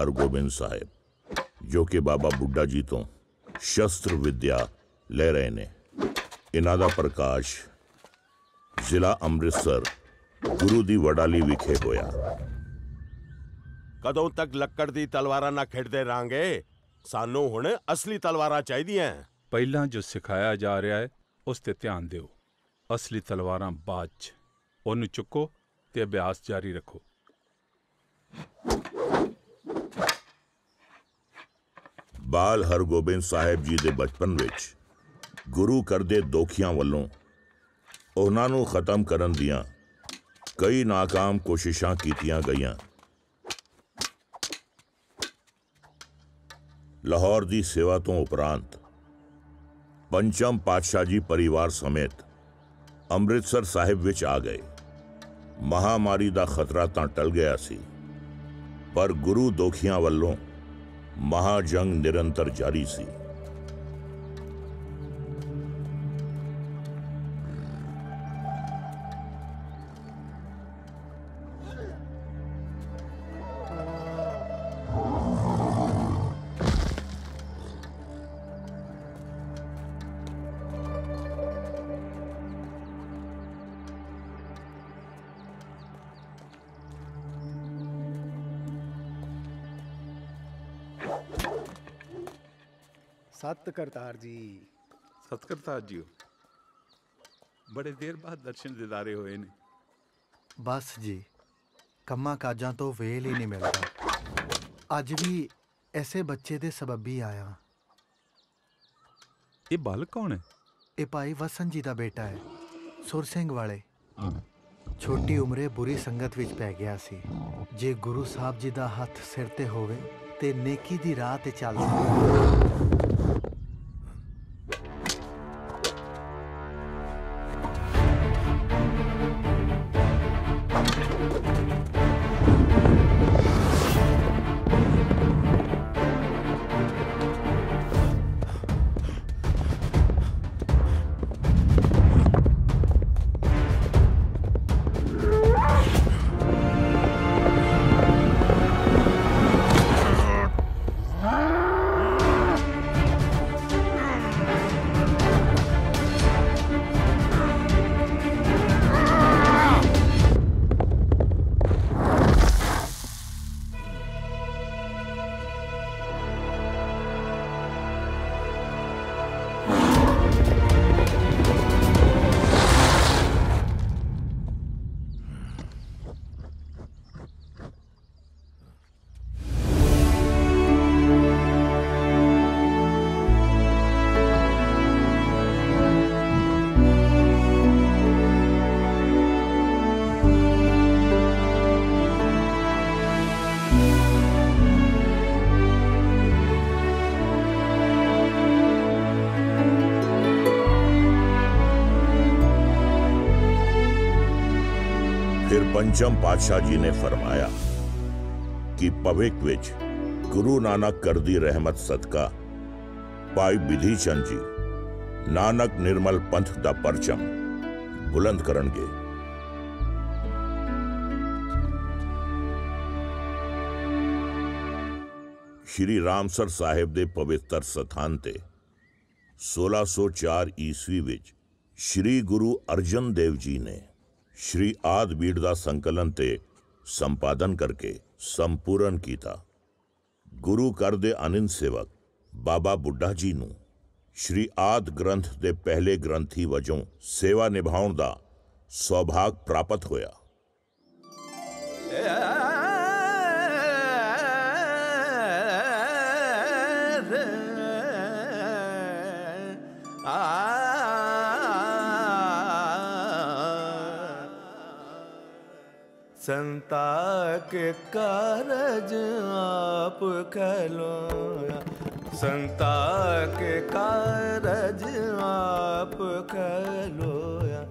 ਹਰਗੋਬਿੰਦ ਸਾਹਿਬ ਜੋ ਕਿ ਬਾਬਾ ਬੁੱਢਾ ਜੀ ਤੋਂ ਸ਼ਸਤਰ ਵਿਦਿਆ ਲੈ ਰਹੇ ਨੇ। ਇਹਨਾਂ ਦਾ ਪ੍ਰਕਾਸ਼ ਜ਼ਿਲ੍ਹਾ ਅੰਮ੍ਰਿਤਸਰ ਗੁਰੂ ਦੀ ਵਡਾਲੀ ਵਿਖੇ ਹੋਇਆ। ਕਦੋਂ ਤੱਕ ਲੱਕੜ ਦੀ ਤਲਵਾਰਾਂ ਨਾਲ ਖੇਡਦੇ ਰਾਂਗੇ? ਸਾਨੂੰ ਹੁਣ ਅਸਲੀ ਤਲਵਾਰਾਂ ਚਾਹੀਦੀਆਂ। ਪਹਿਲਾਂ ਜੋ ਸਿਖਾਇਆ ਜਾ ਰਿਹਾ ਹੈ ਉਸ ਤੇ ਧਿਆਨ ਦਿਓ। ਅਸਲੀ ਤਲਵਾਰਾਂ ਬਾਅਦ ਚ। ਉਹਨੂੰ ਚੁੱਕੋ ਤੇ ਅਭਿਆਸ ਜਾਰੀ ਰੱਖੋ। ਬਾਲ ਹਰਗੋਬਿੰਦ ਸਾਹਿਬ ਜੀ ਦੇ ਬਚਪਨ ਵਿੱਚ ਗੁਰੂ ਕਰਦੇ ਦੋਖੀਆਂ ਵੱਲੋਂ ਉਹਨਾਂ ਨੂੰ ਖਤਮ ਕਰਨ ਦੀਆਂ ਕਈ ਨਾਕਾਮ ਕੋਸ਼ਿਸ਼ਾਂ ਕੀਤੀਆਂ ਗਈਆਂ। ਲਾਹੌਰ ਦੀ ਸੇਵਾ ਤੋਂ ਉਪਰੰਤ ਪੰਚਮ ਪਾਤਸ਼ਾਹ ਜੀ ਪਰਿਵਾਰ ਸਮੇਤ ਅੰਮ੍ਰਿਤਸਰ ਸਾਹਿਬ ਵਿੱਚ ਆ ਗਏ। ਮਹਾਮਾਰੀ ਦਾ ਖਤਰਾ ਤਾਂ ਟਲ ਗਿਆ ਸੀ। ਪਰ ਗੁਰੂ ਦੋਖੀਆਂ ਵੱਲੋਂ ਮਹਾਜੰਗ ਨਿਰੰਤਰ ਜਾਰੀ ਸੀ। ਸਤ ਕਰਤਾਰ ਜੀ। ਸਤਿਕਰਤਾ ਜੀਓ। ਬੜੇ ਦੇਰ ਬਾਅਦ ਦਰਸ਼ਨ ਦਿਦਾਰੇ ਹੋਏ ਨੇ। ਬਸ ਜੀ ਕੰਮਾਂ ਕਾਜਾਂ ਤੋਂ ਵੇਲ ਹੀ ਨਹੀਂ ਮਿਲਦਾ। ਅੱਜ ਵੀ ਐਸੇ ਬੱਚੇ ਦੇ ਸਬਬੀ ਆਇਆ। ਇਹ ਬਾਲਕ ਕੌਣ ਹੈ? ਇਹ ਭਾਈ ਵਸਨ ਜੀ ਦਾ ਬੇਟਾ ਹੈ ਸੁਰ ਸਿੰਘ ਵਾਲੇ। ਛੋਟੀ ਉਮਰੇ ਬੁਰੀ ਸੰਗਤ ਵਿੱਚ ਪੈ ਗਿਆ ਸੀ। ਜੇ ਗੁਰੂ ਸਾਹਿਬ ਜੀ ਦਾ ਹੱਥ ਸਿਰ ਤੇ ਹੋਵੇ ਤੇ ਨੇਕੀ ਦੀ ਰਾਹ ਤੇ ਚੱਲ ਸਕਦਾ। ਫਿਰ ਪੰਚਮ ਪਾਤਸ਼ਾਹ ਜੀ ਨੇ ਫਰਮਾਇਆ ਕਿ ਭਵਿੱਖ ਵਿੱਚ ਗੁਰੂ ਨਾਨਕ ਕਰਦੀ ਰਹਿਮਤ ਸਦਕਾ ਭਾਈ ਵਿਧੀ ਚੰਦ ਜੀ ਨਾਨਕ ਨਿਰਮਲ ਪੰਥ ਦਾ ਪਰਚਮ ਬੁਲੰਦ ਕਰਨਗੇ ਸ਼੍ਰੀ ਰਾਮਸਰ ਸਾਹਿਬ ਦੇ ਪਵਿੱਤਰ ਸਥਾਨ ਤੇ 1604 ਈਸਵੀ ਵਿੱਚ ਸ਼੍ਰੀ ਗੁਰੂ ਅਰਜਨ ਦੇਵ ਜੀ ਨੇ ਸ਼੍ਰੀ ਆਦ ਬੀੜ ਦਾ ਸੰਕਲਨ ਤੇ ਸੰਪਾਦਨ ਕਰਕੇ ਸੰਪੂਰਨ ਕੀਤਾ ਗੁਰੂ ਕਰ ਦੇ ਅਨੰਦ ਸੇਵਕ ਬਾਬਾ ਬੁੱਢਾ ਜੀ ਨੂੰ ਸ਼੍ਰੀ ਆਦ ਗ੍ਰੰਥ ਦੇ ਪਹਿਲੇ ਗ੍ਰੰਥੀ ਵਜੋਂ ਸੇਵਾ ਨਿਭਾਉਣ ਦਾ ਸੌਭਾਗ ਪ੍ਰਾਪਤ ਹੋਇਆ ਸੰਤਾ ਕੇ ਕਾਰਜ ਆਪ ਖਲੋਇਆ। ਸੰਤਾ ਕੇ ਕਾਰਜ ਆਪ ਖਲੋਇਆ।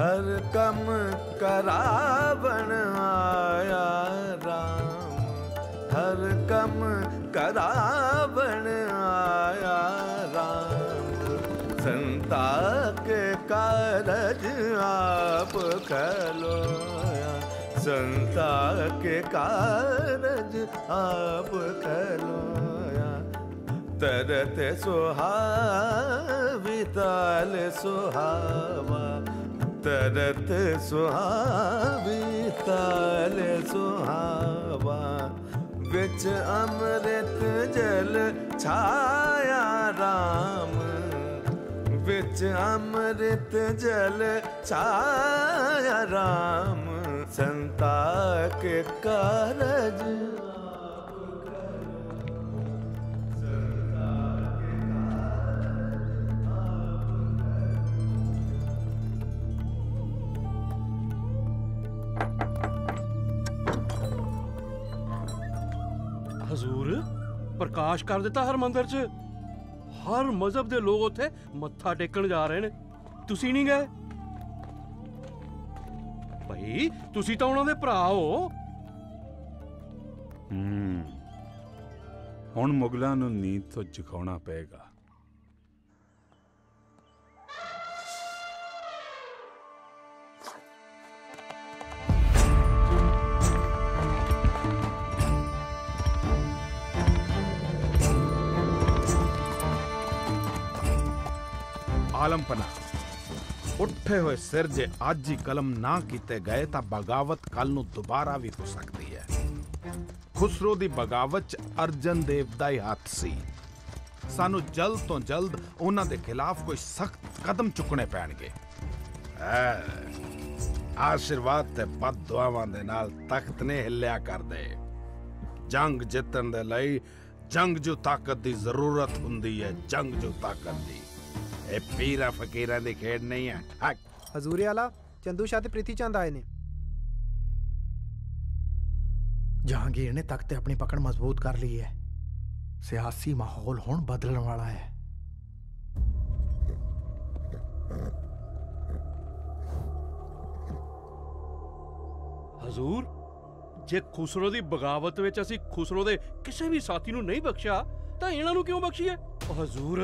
ਹਰ ਕੰਮ ਕਰਾਵਣ ਆਇਆ RAM ਹਰ ਕੰਮ ਕਰਾਵਣ ਆਇਆ RAM ਸੰਤਾ ਕੇ ਕਾਰਜ ਆਪ ਖਲੋਇਆ। संता के कारज आप खलोया तरत सुहावी ताल सुहावा तरत सुहावी ताल सुहावा विच अमृत जल छाया राम विच अमृत जल छाया राम संता के कारज ਹਜ਼ੂਰ ਪ੍ਰਕਾਸ਼ ਕਰ ਦਿੱਤਾ ਹਰ ਮੰਦਰ 'ਚ ਹਰ ਮਜ਼ਹਬ ਦੇ ਲੋਕ ਉੱਥੇ ਮੱਥਾ ਟੇਕਣ ਜਾ ਰਹੇ ਨੇ ਤੁਸੀਂ ਨਹੀਂ ਗਏ ਭਾਈ, ਤੁਸੀਂ ਤਾਂ ਉਹਨਾਂ ਦੇ ਭਰਾ ਹੋ। ਹੂੰ। ਹੁਣ ਮੁਗਲਾਂ ਨੂੰ ਨੀਂਦ ਤੋਂ ਜਗਾਉਣਾ ਪਏਗਾ। ਆਲਮਪਨਾ। ਉੱਠੇ ਹੋਏ ਸਿਰ ਜੇ ਅੱਜ ਹੀ ਕਲਮ ਨਾ ਕੀਤੇ ਗਏ ਤਾਂ ਬਗਾਵਤ ਕੱਲ ਨੂੰ ਦੁਬਾਰਾ ਵੀ ਹੋ ਸਕਦੀ ਹੈ। ਖੁਸਰੋ ਦੀ ਬਗਾਵਤ ਚ ਅਰਜਨ ਦੇਵ ਦਾ ਹੀ ਹੱਥ ਸੀ। ਸਾਨੂੰ ਜਲਦ ਤੋਂ ਜਲਦ ਉਹਨਾਂ ਦੇ ਖਿਲਾਫ ਕੋਈ ਸਖਤ ਕਦਮ ਚੁੱਕਣੇ ਪੈਣਗੇ। ਆਸ਼ੀਰਵਾਦ ਤੇ ਬਦਦੁਆਵਾਂ ਦੇ ਨਾਲ ਤਖਤ ਨੇ ਹਿੱਲਿਆ ਕਰਦੇ ਜੰਗ ਜਿੱਤਣ ਦੇ ਲਈ ਜੰਗਜੂ ਤਾਕਤ ਦੀ ਜ਼ਰੂਰਤ ਹੁੰਦੀ ਹੈ ਜੰਗਜੂ ਤਾਕਤ ਦੀ। ਇਹ ਪੀਰਾ ਫਕੀਰਾਂ ਦੀ ਖੇਡ ਨਹੀਂ ਹੈ ਹੱਕ ਹਜ਼ੂਰੇ ਆਲਾ ਚੰਦੂ ਸ਼ਾਹ ਤੇ ਪ੍ਰੀਤੀ ਚੰਦ ਆਏ ਨੇ ਜਹਾਂਗੀਰ ਨੇ ਤਖਤ ਤੇ ਆਪਣੀ ਪਕੜ ਮਜ਼ਬੂਤ ਕਰ ਲਈ ਹੈ ਸਿਆਸੀ ਮਾਹੌਲ ਹੁਣ ਬਦਲਣ ਵਾਲਾ ਹੈ ਹਜ਼ੂਰ ਜੇ ਖੁਸਰੋ ਦੀ ਬਗਾਵਤ ਵਿੱਚ ਅਸੀਂ ਖੁਸਰੋ ਦੇ ਕਿਸੇ ਵੀ ਸਾਥੀ ਨੂੰ ਨਹੀਂ ਬਖਸ਼ਿਆ ਤਾਂ ਇਹਨਾਂ ਨੂੰ ਕਿਉਂ ਬਖਸ਼ੀਏ ਹਜ਼ੂਰ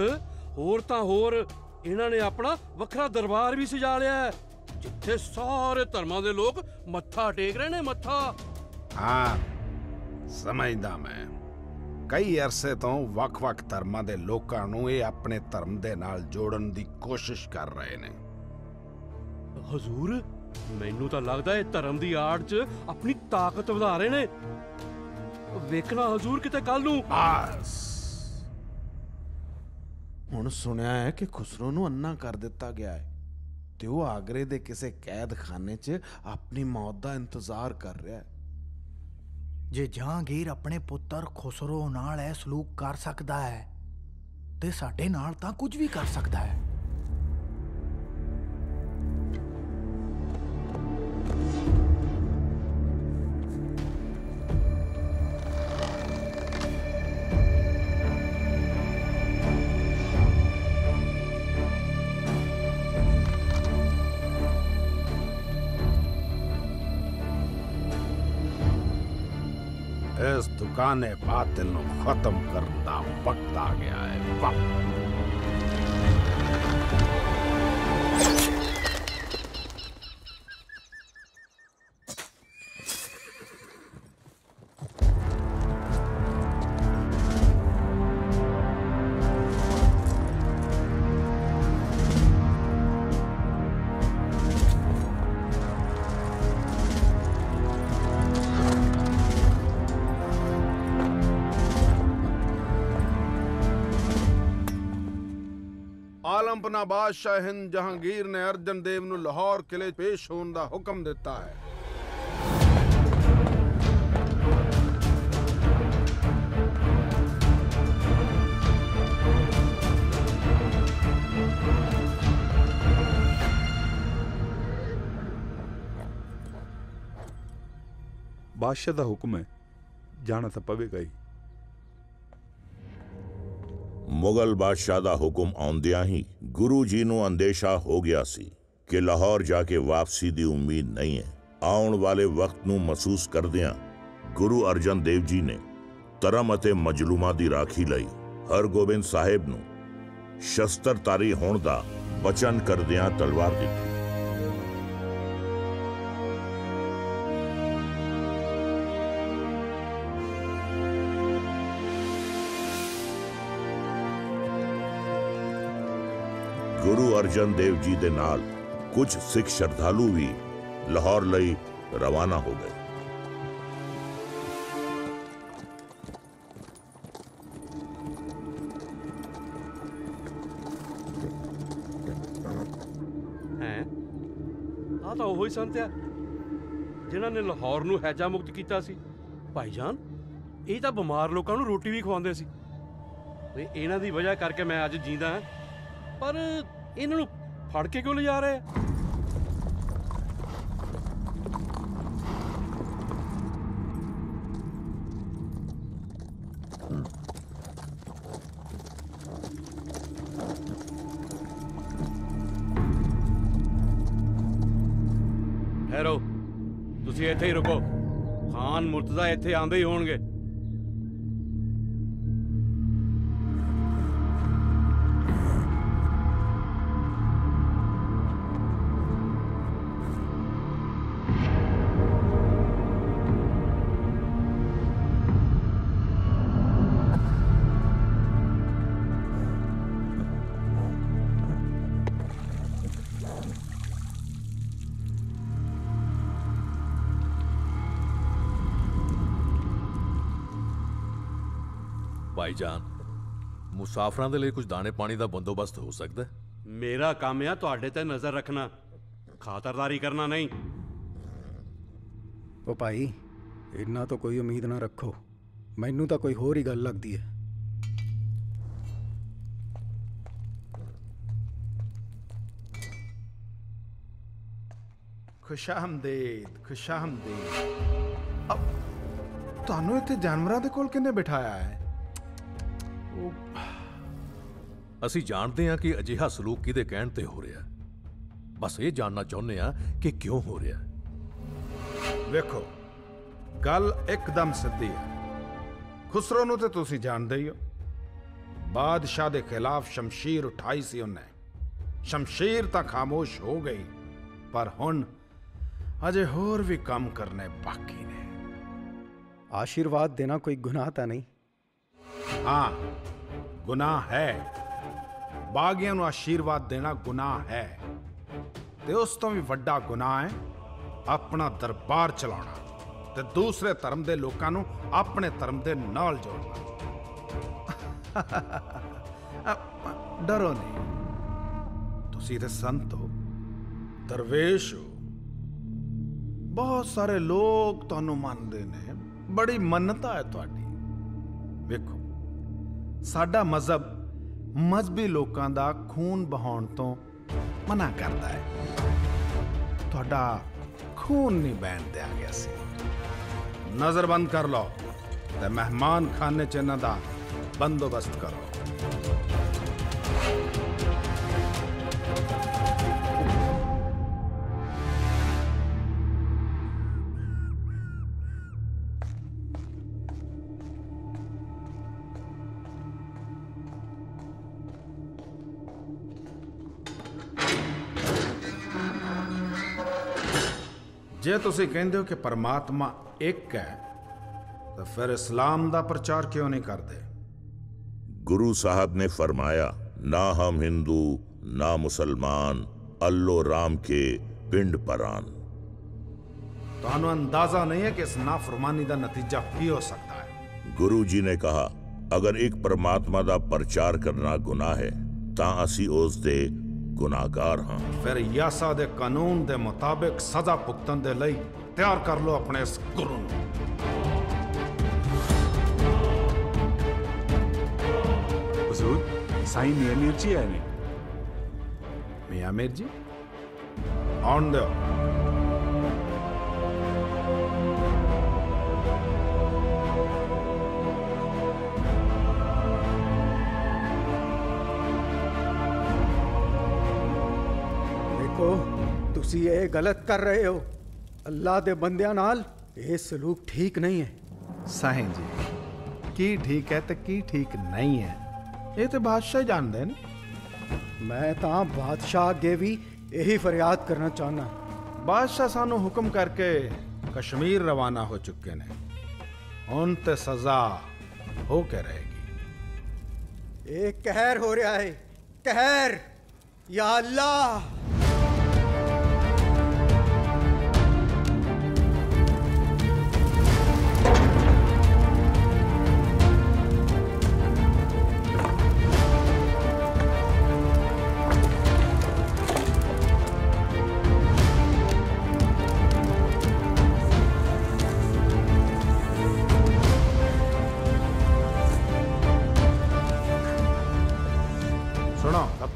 ਹੋਰ ਤਾਂ ਹੋਰ ਇਹਨਾਂ ਨੇ ਆਪਣਾ ਵੱਖਰਾ ਦਰਬਾਰ ਵੀ ਸਜਾ ਲਿਆ ਹੈ ਜਿੱਥੇ ਸਾਰੇ ਧਰਮਾਂ ਦੇ ਲੋਕ ਮੱਥਾ ਟੇਕ ਰਹੇ ਨੇ ਮੱਥਾ। ਹਾਂ ਸਮਝਦਾ ਮੈਂ। ਕਈ ਅਰਸੇ ਤੋਂ ਵੱਖ-ਵੱਖ ਧਰਮਾਂ ਦੇ ਲੋਕਾਂ ਨੂੰ ਇਹ ਆਪਣੇ ਧਰਮ ਦੇ ਨਾਲ ਜੋੜਨ ਦੀ ਕੋਸ਼ਿਸ਼ ਕਰ ਰਹੇ ਨੇ। ਹਜ਼ੂਰ ਮੈਨੂੰ ਤਾਂ ਲੱਗਦਾ ਇਹ ਧਰਮ ਦੀ ਆੜ 'ਚ ਆਪਣੀ ਤਾਕਤ ਵਧਾ ਰਹੇ ਨੇ। ਵੇਖਣਾ ਹਜ਼ੂਰ ਕਿਤੇ ਕੱਲ ਨੂੰ। ਬਸ। ਹੁਣ ਸੁਣਿਆ ਹੈ ਕਿ ਖੁਸਰੋ ਨੂੰ ਅੰਨਾ ਕਰ ਦਿੱਤਾ ਗਿਆ ਹੈ ਤੇ ਉਹ ਆਗਰੇ ਦੇ ਕਿਸੇ ਕੈਦਖਾਨੇ 'ਚ ਆਪਣੀ ਮੌਤ ਦਾ ਇੰਤਜ਼ਾਰ ਕਰ ਰਿਹਾ ਹੈ। ਜੇ ਜਹਾਂਗੀਰ ਆਪਣੇ ਪੁੱਤਰ ਖੁਸਰੋ ਨਾਲ ਇਹ ਸਲੂਕ ਕਰ ਸਕਦਾ ਹੈ, ਤੇ ਸਾਡੇ ਨਾਲ ਤਾਂ ਕੁਝ ਵੀ ਕਰ ਸਕਦਾ ਹੈ। ਇਸ ਦੁਕਾਨੇ ਬਾਤਲ ਨੂੰ ਖਤਮ ਕਰਨ ਦਾ ਵਕਤ ਆ ਗਿਆ ਹੈ ਵਕਤ ਆਲਮਪਨਾ ਬਾਦਸ਼ਾਹ ਹਿੰਦ ਜਹਾਂਗੀਰ ਨੇ ਅਰਜਨ ਦੇਵ ਨੂੰ ਲਾਹੌਰ ਕਿਲੇ ਪੇਸ਼ ਹੋਣ ਦਾ ਹੁਕਮ ਦਿੱਤਾ ਹੈ। ਬਾਦਸ਼ਾਹ ਦਾ ਹੁਕਮ ਹੈ, ਜਾਣਾ ਤਾਂ ਪਵੇਗਾ ਹੀ। ਮੁਗਲ ਬਾਦਸ਼ਾਹ ਦਾ ਹੁਕਮ ਆਉਂਦਿਆਂ ਹੀ ਗੁਰੂ ਜੀ ਨੂੰ ਅੰਦੇਸ਼ਾ ਹੋ ਗਿਆ ਸੀ ਕਿ ਲਾਹੌਰ ਜਾ ਕੇ ਵਾਪਸੀ ਦੀ ਉਮੀਦ ਨਹੀਂ ਹੈ। ਆਉਣ ਵਾਲੇ ਵਕਤ ਨੂੰ ਮਹਿਸੂਸ ਕਰਦਿਆਂ ਗੁਰੂ ਅਰਜਨ ਦੇਵ ਜੀ ਨੇ ਧਰਮ ਅਤੇ ਮਜਲੂਮਾਂ ਦੀ ਰਾਖੀ ਲਈ ਹਰਗੋਬਿੰਦ ਸਾਹਿਬ ਨੂੰ ਸ਼ਸਤਰਧਾਰੀ ਹੋਣ ਦਾ ਵਚਨ ਕਰਦਿਆਂ ਤਲਵਾਰ ਦਿੱਤੀ। ਗੁਰੂ ਅਰਜਨ ਦੇਵ ਜੀ ਦੇ ਨਾਲ ਕੁਝ ਸਿੱਖ ਸ਼ਰਧਾਲੂ ਵੀ ਲਾਹੌਰ ਲਈ ਰਵਾਨਾ ਹੋ ਗਏ। ਹੈ? ਆ ਤਾਂ ਉਹੀ ਸੰਤ ਆ, ਜਿਨ੍ਹਾਂ ਨੇ ਲਾਹੌਰ ਨੂੰ ਹੈਜਾ ਮੁਕਤ ਕੀਤਾ ਸੀ। ਭਾਈਜਾਨ, ਇਹ ਤਾਂ ਬਿਮਾਰ ਲੋਕਾਂ ਨੂੰ ਰੋਟੀ ਵੀ ਖਵਾਉਂਦੇ ਸੀ। ਤੇ ਇਹਨਾਂ ਦੀ ਵਜ੍ਹਾ ਕਰਕੇ ਮੈਂ ਅੱਜ ਜੀਂਦਾ ਹਾਂ। ਪਰ ਇਹਨਾਂ ਨੂੰ ਫੜ ਕੇ ਕਿਉਂ ਲਿਜਾ ਰਹੇ? ਹੈਰੋ ਤੁਸੀਂ ਇੱਥੇ ਹੀ ਰੁਕੋ। ਖਾਨ ਮੁਰਤਜ਼ਾ ਇੱਥੇ ਆਂਦੇ ਹੀ ਹੋਣਗੇ। ਭਾਈਜਾਨ ਮੁਸਾਫਰਾਂ ਦੇ ਲਈ ਕੁਝ ਦਾਣੇ ਪਾਣੀ ਦਾ ਬੰਦੋਬਸਤ ਹੋ ਸਕਦਾ ਹੈ? ਮੇਰਾ ਕੰਮ ਆ ਤੁਹਾਡੇ ਤੇ ਨਜ਼ਰ ਰੱਖਣਾ। ਖਾਤਰਦਾਰੀ ਕਰਨਾ ਨਹੀਂ। ਉਹ ਭਾਈ ਇੰਨਾ ਤਾਂ ਕੋਈ ਉਮੀਦ ਨਾ ਰੱਖੋ। ਮੈਨੂੰ ਤਾਂ ਕੋਈ ਹੋਰ ਹੀ ਗੱਲ ਲੱਗਦੀ ਹੈ। ਖੁਸ਼ਾਮਦੀਦ ਖੁਸ਼ਾਮਦੀਦ। ਅਬ ਤੁਹਾਨੂੰ ਇੱਥੇ ਜਾਨਵਰਾਂ ਦੇ ਕੋਲ ਕਿੰਨੇ ਬਿਠਾਇਆ ਹੈ? ਅਸੀਂ ਜਾਣਦੇ ਹਾਂ ਕਿ ਅਜਿਹਾ ਸਲੂਕ ਕਿਹਦੇ ਕਹਿਣ ਤੇ ਹੋ ਰਿਹਾ। ਹੈ। ਬਸ ਇਹ ਜਾਣਨਾ ਚਾਹੁੰਦੇ ਹਾਂ ਕਿ ਕਿਉਂ ਹੋ ਰਿਹਾ। ਹੈ। ਵੇਖੋ ਗੱਲ ਇੱਕਦਮ ਸਿੱਧੀ ਹੈ। ਖੁਸਰੋ ਨੂੰ ਤੇ ਤੁਸੀਂ ਜਾਣਦੇ ਹੀ ਹੋ। ਬਾਦਸ਼ਾਹ ਦੇ ਖਿਲਾਫ ਸ਼ਮਸ਼ੀਰ ਉਠਾਈ ਸੀ ਉਹਨੇ। ਸ਼ਮਸ਼ੀਰ ਤਾਂ ਖਾਮੋਸ਼ ਹੋ ਗਈ ਪਰ ਹੁਣ ਅਜੇ ਹੋਰ ਵੀ ਕੰਮ ਕਰਨੇ ਬਾਕੀ ਨੇ। ਆਸ਼ੀਰਵਾਦ ਦੇਣਾ ਕੋਈ ਗੁਨਾਹ ਤਾਂ ਨਹੀਂ। ਹਾਂ, ਗੁਨਾਹ ਹੈ। ਬਾਗੀਆਂ ਨੂੰ ਆਸ਼ੀਰਵਾਦ ਦੇਣਾ ਗੁਨਾਹ ਹੈ। ਤੇ ਉਸ ਤੋਂ ਵੀ ਵੱਡਾ ਗੁਨਾਹ ਹੈ, ਆਪਣਾ ਦਰਬਾਰ ਚਲਾਉਣਾ ਤੇ ਦੂਸਰੇ ਧਰਮ ਦੇ ਲੋਕਾਂ ਨੂੰ ਆਪਣੇ ਧਰਮ ਦੇ ਨਾਲ ਜੋੜਨਾ। ਡਰੋ ਨਹੀਂ। ਤੁਸੀਂ ਤੇ ਸੰਤ ਹੋ, ਦਰਵੇਸ਼ ਹੋ। ਬਹੁਤ ਸਾਰੇ ਲੋਕ ਤੁਹਾਨੂੰ ਮੰਨਦੇ ਨੇ, ਬੜੀ ਮੰਨਤਾ ਹੈ ਤੁਹਾਡੀ। ਸਾਡਾ ਮਜ਼ਹਬ ਮਜ਼ਬੀ ਲੋਕਾਂ ਦਾ ਖੂਨ ਬਹਾਉਣ ਤੋਂ ਮਨਾ ਕਰਦਾ ਹੈ। ਤੁਹਾਡਾ ਖੂਨ ਨਹੀਂ ਬਹਿਣ ਦਿਆ ਗਿਆ ਸੀ। ਨਜ਼ਰ ਬੰਦ ਕਰ ਲਓ ਤੇ ਮਹਿਮਾਨ ਖਾਨੇ ਚ ਇਹਨਾਂ ਦਾ ਬੰਦੋਬਸਤ ਕਰੋ। ਜੇ ਤੁਸੀਂ ਕਹਿੰਦੇ ਹੋ ਕਿ ਪਰਮਾਤਮਾ ਇੱਕ ਹੈ ਤਾਂ ਫਿਰ ਇਸਲਾਮ ਦਾ ਪ੍ਰਚਾਰ ਕਿਉਂ ਨਹੀਂ ਕਰਦੇ? ਗੁਰੂ ਸਾਹਿਬ ਨੇ ਫਰਮਾਇਆ ਨਾ ਹਮ ਹਿੰਦੂ ਨਾ ਮੁਸਲਮਾਨ ਅੱਲੋ ਰਾਮ ਕੇ ਪਿੰਡ ਪਰਾਨ। ਤੁਹਾਨੂੰ ਅੰਦਾਜ਼ਾ ਨਹੀਂ ਹੈ ਕਿ ਇਸ ਨਾਫਰਮਾਨੀ ਦਾ ਨਤੀਜਾ ਕੀ ਹੋ ਸਕਦਾ ਹੈ? ਗੁਰੂ ਜੀ ਨੇ ਕਹਾ ਅਗਰ ਇੱਕ ਪਰਮਾਤਮਾ ਦਾ ਪ੍ਰਚਾਰ ਕਰਨਾ ਗੁਨਾਹ ਹੈ ਤਾਂ ਅਸੀਂ ਉਸ ਦੇ ਗੁਨਾਹਗਾਰ ਹਾਂ। ਫਿਰ ਯਾਸਾ ਦੇ ਕਾਨੂੰਨ ਦੇ ਮੁਤਾਬਿਕ ਸਜ਼ਾ ਭੁਗਤਣ ਦੇ ਲਈ ਤਿਆਰ ਕਰ ਲਓ ਆਪਣੇ ਇਸ ਗੁਰੂ ਨੂੰ। ਹਜ਼ੂਰ ਸਾਈਂ ਮੀਆਂ ਮੀਰ ਜੀ ਆਏ ਨੇ। ਮੀਆਂ ਮੀਰ ਜੀ ਆਉਣ ਦਿਓ। ਤੁਸੀਂ ਇਹ ਗਲਤ ਕਰ ਰਹੇ ਹੋ। ਅੱਲਾ ਦੇ ਬੰਦਿਆਂ ਨਾਲ ਇਹ ਸਲੂਕ ਠੀਕ ਨਹੀਂ ਹੈ। ਸਾਈਂ ਜੀ ਕੀ ਠੀਕ ਹੈ ਤੇ ਕੀ ਠੀਕ ਨਹੀਂ ਹੈ? ਇਹ ਤੇ ਬਾਦਸ਼ਾਹ ਜਾਣਦੇ ਨੇ। ਮੈਂ ਤਾਂ ਬਾਦਸ਼ਾਹ ਅੱਗੇ ਵੀ ਇਹੀ ਫਰਿਆਦ ਕਰਨਾ ਚਾਹਨਾ ਬਾਦਸ਼ਾਹ ਸਾਨੂੰ ਹੁਕਮ ਕਰਕੇ ਕਸ਼ਮੀਰ ਰਵਾਨਾ ਹੋ ਚੁੱਕੇ ਨੇ। ਹੁਣ ਤੇ ਸਜ਼ਾ ਹੋ ਕੇ ਰਹੇਗੀ। ਇਹ ਕਹਿਰ ਹੋ ਰਿਹਾ ਹੈ। ਕਹਿਰ ਯਾ ਅੱਲਾ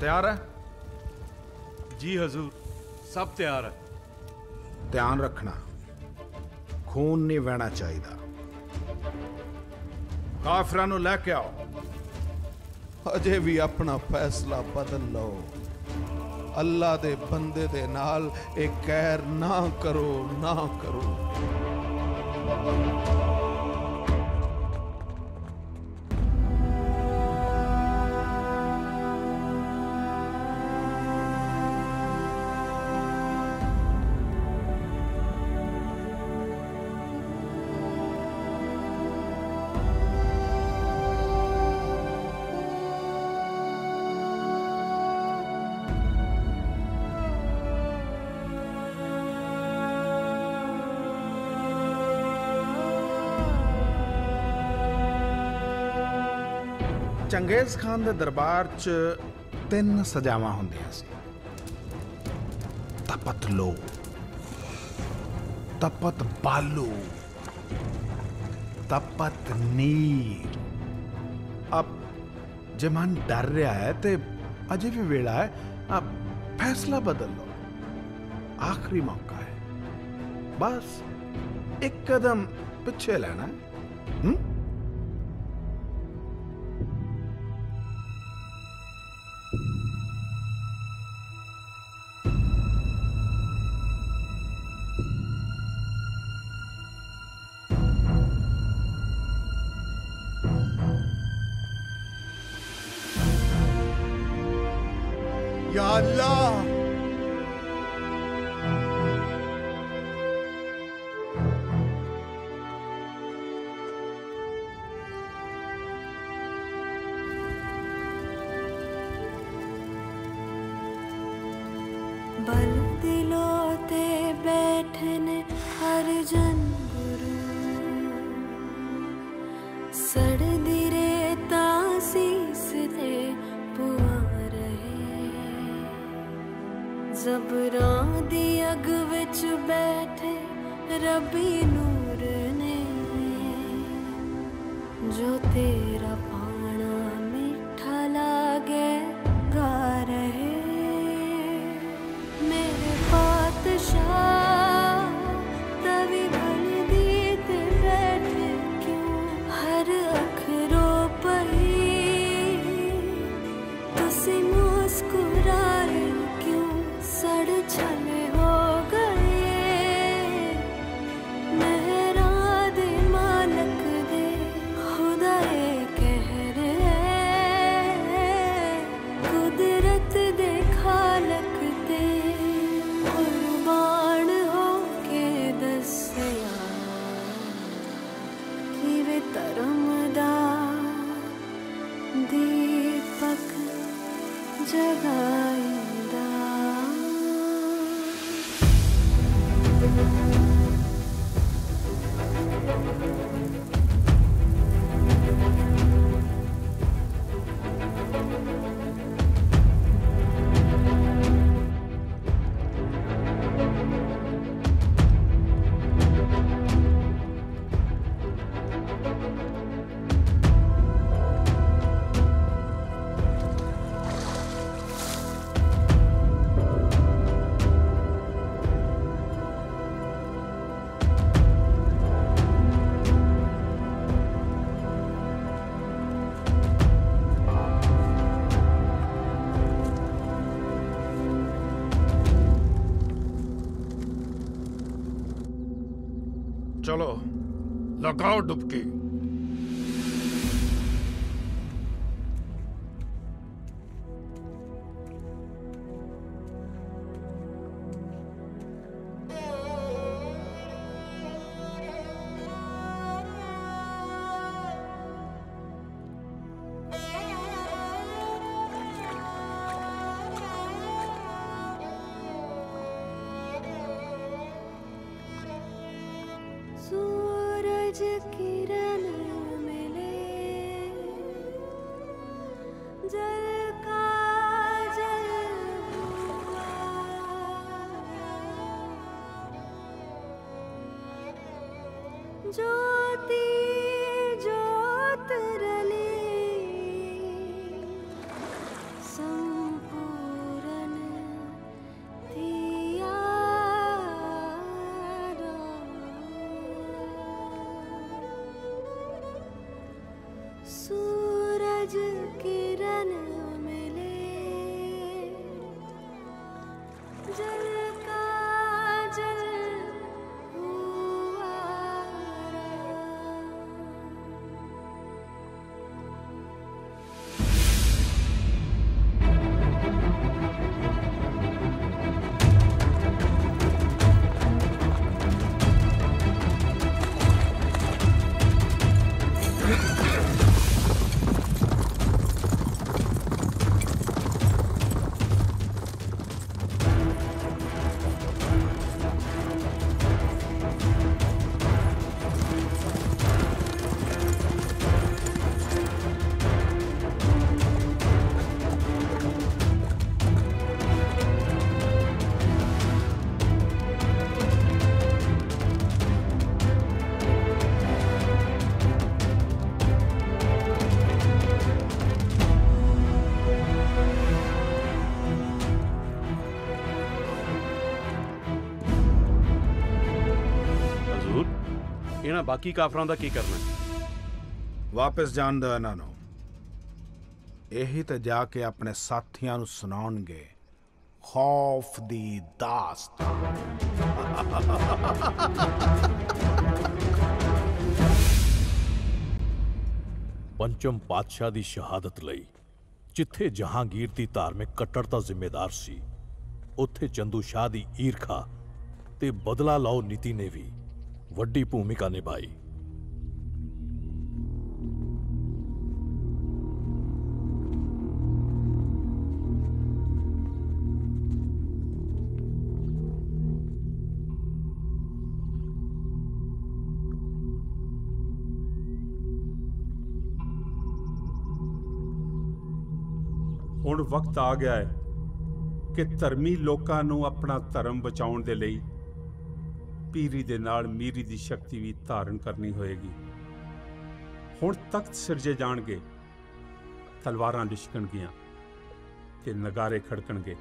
ਤਿਆਰ ਹੈ? ਜੀ ਹਜ਼ੂਰ ਸਭ ਤਿਆਰ ਹੈ। ਧਿਆਨ ਰੱਖਣਾ ਖੂਨ ਨਹੀਂ ਵਹਿਣਾ ਚਾਹੀਦਾ। ਕਾਫਰਾਂ ਨੂੰ ਲੈ ਕੇ ਆਓ। ਅਜੇ ਵੀ ਆਪਣਾ ਫੈਸਲਾ ਬਦਲ ਲਓ। ਅੱਲਾ ਦੇ ਬੰਦੇ ਦੇ ਨਾਲ ਇਹ ਕਹਿਰ ਨਾ ਕਰੋ ਨਾ ਕਰੋ। ਚੰਗੇਜ਼ ਖਾਨ ਦੇ ਦਰਬਾਰ 'ਚ ਤਿੰਨ ਸਜ਼ਾਵਾਂ ਹੁੰਦੀਆਂ ਸੀ। ਤਪਤ ਲੋ, ਤਪਤ ਬਾਲੂ, ਤਪਤ ਨੀਰ ਅਬ ਜੇ ਮਨ ਡਰ ਰਿਹਾ ਹੈ ਤੇ ਅਜੇ ਵੀ ਵੇਲਾ ਹੈ, ਅਬ ਫੈਸਲਾ ਬਦਲ ਲਓ। ਆਖਰੀ ਮੌਕਾ ਹੈ। ਬਸ ਇੱਕ ਕਦਮ ਪਿੱਛੇ ਲੈਣਾ ਹੈ? ਕੁਦਰਤ ਦੇ लगाओ डुबकी ਇਹਨਾਂ ਬਾਕੀ ਕਾਫਰਾਂ ਦਾ ਕੀ ਕਰਨਾ? ਵਾਪਸ ਜਾਣ ਦਿਓ ਇਹਨਾਂ ਨੂੰ ਇਹੀ ਤੇ ਜਾ ਕੇ ਆਪਣੇ ਸਾਥੀਆਂ ਨੂੰ ਸੁਣਾਉਣਗੇ ਖੌਫ ਦੀ ਦਾਸਤ ਪੰਚਮ ਪਾਤਸ਼ਾਹ ਦੀ ਸ਼ਹਾਦਤ ਲਈ ਜਿੱਥੇ ਜਹਾਂਗੀਰ ਦੀ ਧਾਰਮਿਕ ਕੱਟੜਤਾ ਜ਼ਿੰਮੇਦਾਰ ਸੀ ਉੱਥੇ ਚੰਦੂ ਸ਼ਾਹ ਦੀ ਈਰਖਾ ਤੇ ਬਦਲਾ ਲਓ ਨੀਤੀ ਨੇ ਵੀ ਵੱਡੀ ਭੂਮਿਕਾ ਨਿਭਾਈ ਹੁਣ ਵਕਤ ਆ ਗਿਆ ਹੈ ਕਿ ਧਰਮੀ ਲੋਕਾਂ ਨੂੰ ਆਪਣਾ ਧਰਮ ਬਚਾਉਣ ਦੇ ਲਈ ਪੀਰੀ ਦੇ ਨਾਲ ਮੀਰੀ ਦੀ ਸ਼ਕਤੀ ਵੀ ਧਾਰਨ ਕਰਨੀ ਹੋਏਗੀ। ਹੁਣ ਤਖਤ ਸਿਰਜੇ ਜਾਣਗੇ, ਤਲਵਾਰਾਂ ਲਿਸ਼ਕਣਗੀਆਂ ਤੇ ਨਗਾਰੇ ਖੜਕਣਗੇ।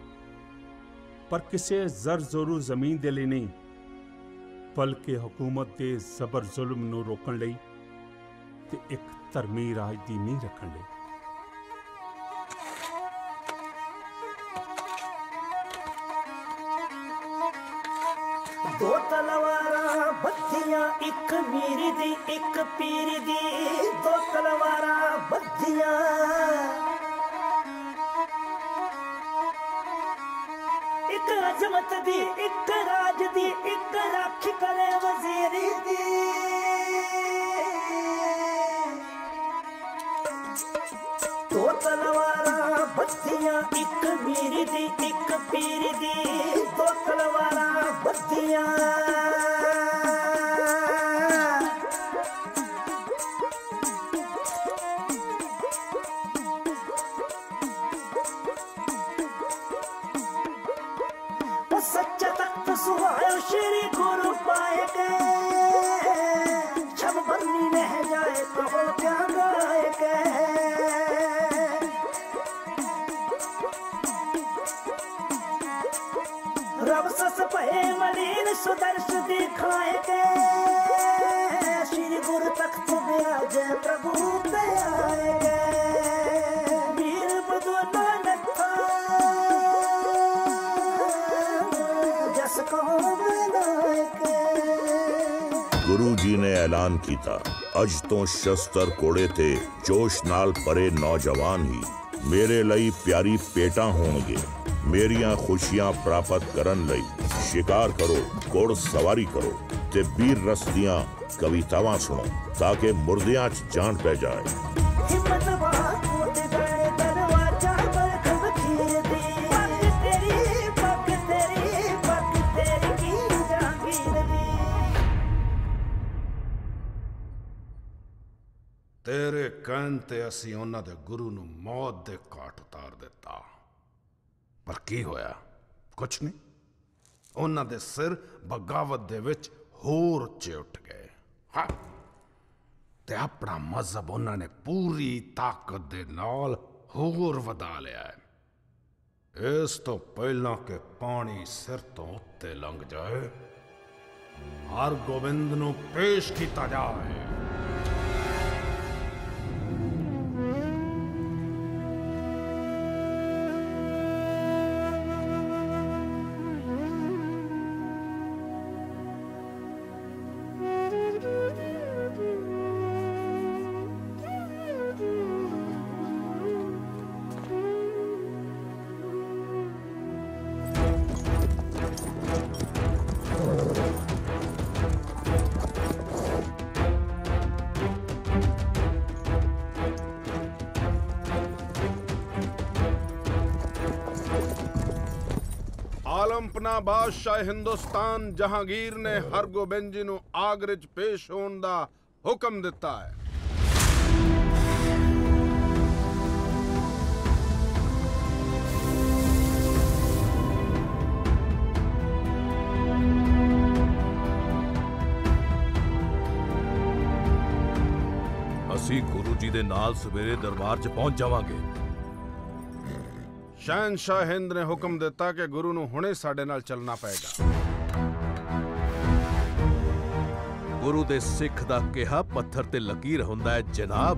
ਪਰ ਕਿਸੇ ਜ਼ਰ ਜ਼ਰੂ ਜ਼ਮੀਨ ਦੇ ਲਈ ਨਹੀਂ, ਬਲਕਿ ਹਕੂਮਤ ਦੇ ਜ਼ਬਰ ਜ਼ੁਲਮ ਨੂੰ ਰੋਕਣ ਲਈ ਤੇ ਇੱਕ ਧਰਮੀ ਰਾਜ ਦੀ ਨੀਂਹ ਰੱਖਣ ਲਈ। ਦੋ ਤਲਵਾਰਾਂ, ਬੱਧੀਆਂ, ਇੱਕ ਮੀਰ ਦੀ, ਇੱਕ ਪੀਰ ਦੀ। ਦੋ ਤਲਵਾਰਾਂ, ਬੱਧੀਆਂ। ਇੱਕ ਅਜ਼ਮਤ ਦੀ, ਇੱਕ ਰਾਜ ਦੀ, ਇੱਕ ਰੱਖ ਕਰੇ ਵਜ਼ੀਰ ਦੀ। ਦੋ ਤਲਵਾਰਾਂ ਬੱਧੀਆਂ ਇੱਕ ਮੀਰ ਦੀ ਇੱਕ ਪੀਰ ਦੀ ਦੋ ਤਲਵਾਰਾਂ ਬੱਧੀਆਂ ਮਲੀਨ ਸੁਦਰਸ਼ ਦਿਖਾਏ ਗਏ ਸ਼੍ਰੀ ਗੁਰੂ ਤਖਤ ਵਿਰਾਜੇ ਪ੍ਰਭੂ ਤੇ ਆਏ ਗਏ ਵੀਰ ਬਦੋਨਾ ਨੱਥਾ ਜਸ ਕਹੋ ਬਣਾਏ ਗੁਰੂ ਜੀ ਨੇ ਐਲਾਨ ਕੀਤਾ ਅੱਜ ਤੋਂ ਸ਼ਸਤਰ ਕੋੜੇ ਤੇ ਜੋਸ਼ ਨਾਲ ਭਰੇ ਨੌਜਵਾਨ ਹੀ ਮੇਰੇ ਲਈ ਪਿਆਰੀ ਪੇਟਾਂ ਹੋਣਗੇ ਮੇਰੀਆਂ ਖੁਸ਼ੀਆਂ ਪ੍ਰਾਪਤ ਕਰਨ ਲਈ ਸ਼ਿਕਾਰ ਕਰੋ ਘੋੜ ਸਵਾਰੀ ਕਰੋ ਤੇ ਵੀਰ ਰਸ ਦੀਆਂ ਕਵਿਤਾਵਾਂ ਸੁਣੋ ਤਾਂ ਕਿ ਮੁਰਦਿਆਂ 'ਚ ਜਾਨ ਪੈ ਜਾਏ। ਹਿੰਮਤ ਦਰਵਾਜ਼ਾ ਦੀ। ਤੇਰੀ ਪੱਗ ਤੇਰੀ ਪੱਗ ਤੇਰੀ ਕੀ ਜਹਾਂਗੀਰ ਦੀ। ਤੇਰੇ ਕਹਿਣ ਕਹਿਣ ਤੇ ਅਸੀਂ ਉਹਨਾਂ ਦੇ ਗੁਰੂ ਨੂੰ ਮੌਤ ਦੇ ਘਾਟ ਉਤਾਰ ਦਿੱਤਾ। ਪਰ ਕੀ ਹੋਇਆ? ਕੁਛ ਨਹੀਂ। ਉਹਨਾਂ ਦੇ ਸਿਰ ਬਗਾਵਤ ਦੇ ਵਿੱਚ ਹੋਰ ਉੱਚੇ ਉੱਠ ਗਏ। ਹਾਂ। ਤੇ ਆਪਣਾ ਮਜ਼ਹਬ ਉਹਨਾਂ ਨੇ ਪੂਰੀ ਤਾਕਤ ਦੇ ਨਾਲ ਹੋਰ ਵਧਾ ਲਿਆ ਹੈ। ਇਸ ਤੋਂ ਪਹਿਲਾਂ ਕਿ ਪਾਣੀ ਸਿਰ ਤੋਂ ਉੱਤੇ ਲੰਘ ਜਾਏ ਹਰ ਗੋਬਿੰਦ ਨੂੰ ਪੇਸ਼ ਕੀਤਾ ਜਾਵੇ ਬਾਦਸ਼ਾਹ ਹਿੰਦੁਸਤਾਨ ਜਹਾਂਗੀਰ ਨੇ ਹਰਗੋਬਿੰਦ ਜੀ ਨੂੰ ਆਗਰੇ 'ਚ ਪੇਸ਼ ਹੋਣ ਦਾ ਹੁਕਮ ਦਿੱਤਾ ਹੈ। ਅਸੀਂ ਗੁਰੂ ਜੀ ਦੇ ਨਾਲ ਸਵੇਰੇ ਦਰਬਾਰ 'ਚ ਪਹੁੰਚ ਜਾਵਾਂਗੇ। ਸ਼ਹਿਨशाह ਹਿੰਦ ਨੇ ਹੁਕਮ ਦਿੱਤਾ ਕਿ ਗੁਰੂ ਨੂੰ ਹੁਣੇ ਸਾਡੇ ਨਾਲ ਚੱਲਣਾ ਪਏਗਾ। ਗੁਰੂ ਦੇ ਸਿੱਖ ਦਾ ਕਿਹਾ ਪੱਥਰ ਤੇ ਲਕੀਰ ਹੁੰਦਾ ਹੈ ਜਨਾਬ।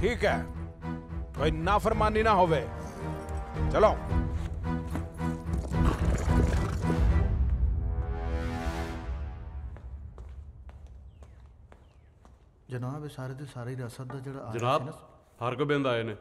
ਠੀਕ ਹੈ। ਕੋਈ ਨਾਫਰਮਾਨੀ ਨਾ ਹੋਵੇ। ਚਲੋ। ਜਨਾਬ ਇਹ ਸਾਰੇ ਦੇ ਸਾਰੇ ਰਸਦ ਦਾ ਜਿਹੜਾ ਜਨਾਬ ਹਰਗੋਬਿੰਦ ਆਏ ਨੇ।